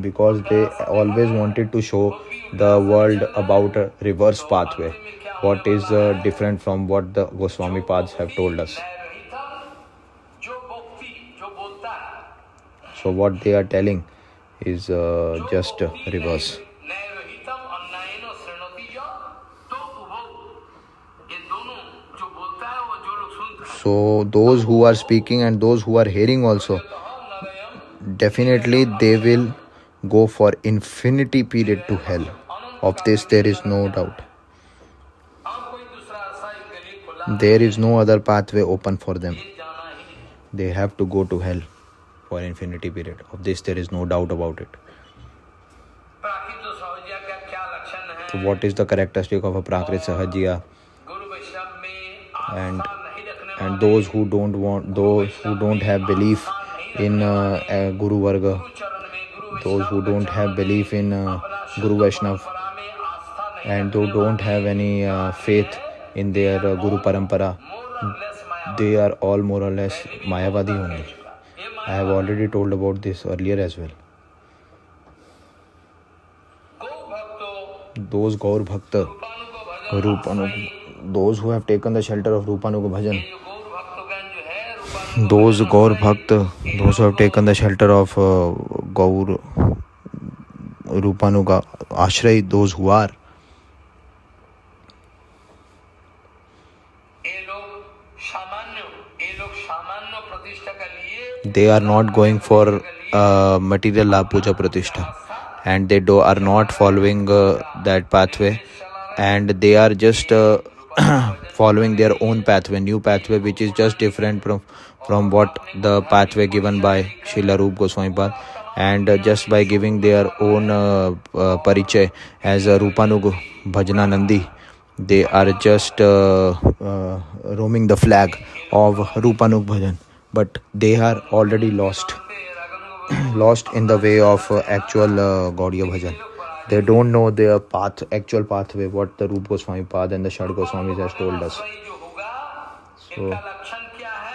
because they always wanted to show the world about a reverse pathway. What is uh, different from what the Goswami paths have told us. So what they are telling is uh, just reverse so those who are speaking and those who are hearing also definitely they will go for infinity period to hell. Of this there is no doubt. There is no other pathway open for them. They have to go to hell for infinity period. Of this there is no doubt about it. So what is the characteristic of a prakrit sahajiya? And and those who don't want those who don't have belief in uh, uh, guru varga those who don't have belief in uh, guru vaishnav and who don't have any uh, faith in their uh, guru parampara they are all more or less mayavadi only i have already told about this earlier as well those gaur bhakta Rupanu, those who have taken the shelter of Rupanuga Bhajan those Gaur Bhakt, those who have taken the shelter of uh, Gaur Rupanuga Ashray, those who are. They are not going for uh, material Labh Puja Pratishtha and they do, are not following uh, that pathway and they are just uh, <clears throat> following their own pathway new pathway which is just different from from what the pathway given by Srila Roop Goswami and uh, just by giving their own uh, uh, parichay as a Rupanug Bhajananandi they are just uh, uh, roaming the flag of Rupanug Bhajan. But they are already lost <clears throat> lost in the way of actual uh, Gaudiya Bhajan. They don't know their path actual pathway what the Rup Goswami Pad and the Shad Goswami has told us. So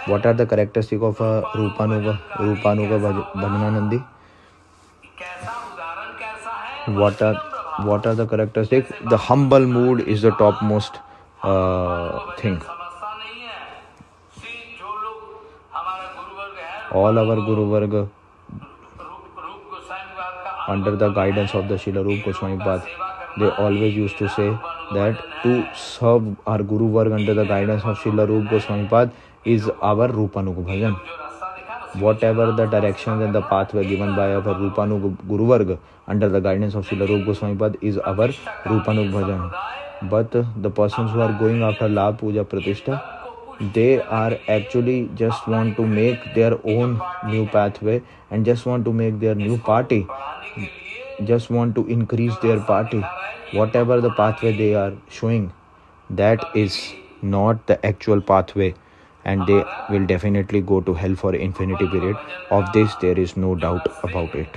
what are the characteristics of a Rupanuga Rupanuga Bhaj- Bhajananandi कैसा उदाहरण कैसा है what are what are the characteristics the humble mood is the topmost uh, thing है है all our guru varga under the guidance of the Srila Rup Goswami Path, they always used to say that to serve our Guru Varg under the guidance of Srila Rup Goswami Path is our rupanuga bhajan what ever the direction and the pathway given by our rupanuga guruvarga under the guidance of Shri Rup Goswami pada is our rupanuga bhajan but the person who are going after labh puja pratishtha they are actually just want to make their own new pathway and just want to make their new party just want to increase their party what ever the pathway they are showing that is not the actual pathway and they will definitely go to hell for infinity period. Of this there is no doubt about it.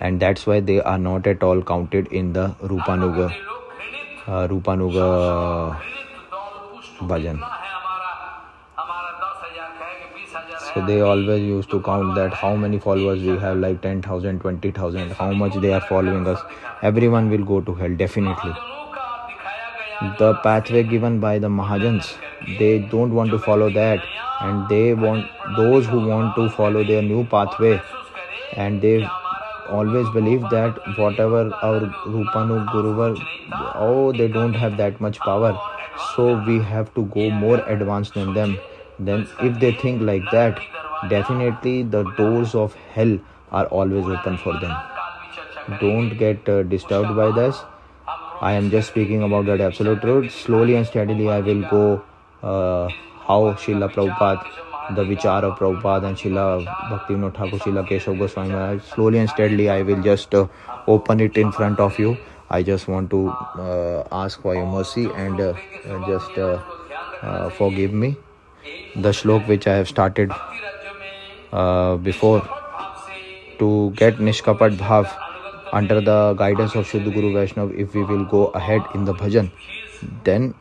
And that's why they are not at all counted in the rupanuga uh, rupanuga bhajan. So they always used to count that how many followers we have like 10000 20000 how much they are following us. Everyone will go to hell definitely the pathway given by the Mahajans. They don't want to follow that, and they want those who want to follow their new pathway, and they always believe that whatever our Rupanu Guruvar, oh, they don't have that much power, so we have to go more advanced than them. Then, if they think like that, definitely the doors of hell are always open for them. Don't get uh, disturbed by this I am just speaking about that absolute truth. Slowly and steadily, I will go uh, how Srila Prabhupada, the Vichara of Prabhupada, and Srila Bhaktivinoda Thakur, Srila Keshav Goswami. I, slowly and steadily, I will just uh, open it in front of you. I just want to uh, ask for your mercy and uh, just uh, uh, forgive me. The slok which I have started before to get Nishkapat Bhav under the guidance of Shuddha Guru Vaishnav if we will go ahead in the bhajan then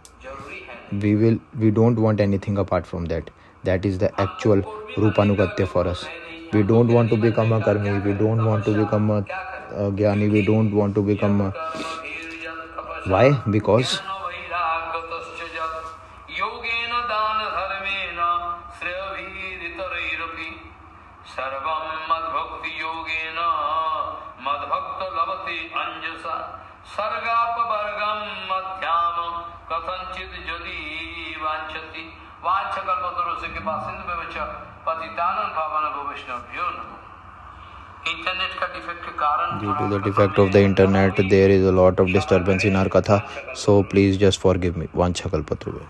we will we don't want anything apart from that. That is the actual rupanugatya for us. We don't want to become a karmi we don't want to become a, a gyani we don't want to become a why? Because पास सिंधु में च पतितानन पावन वैष्णवभ्यो नमः internet का defect due to the defect of the internet, there is a lot of disturbance in our katha. So please just forgive me. Vanchakalpatru.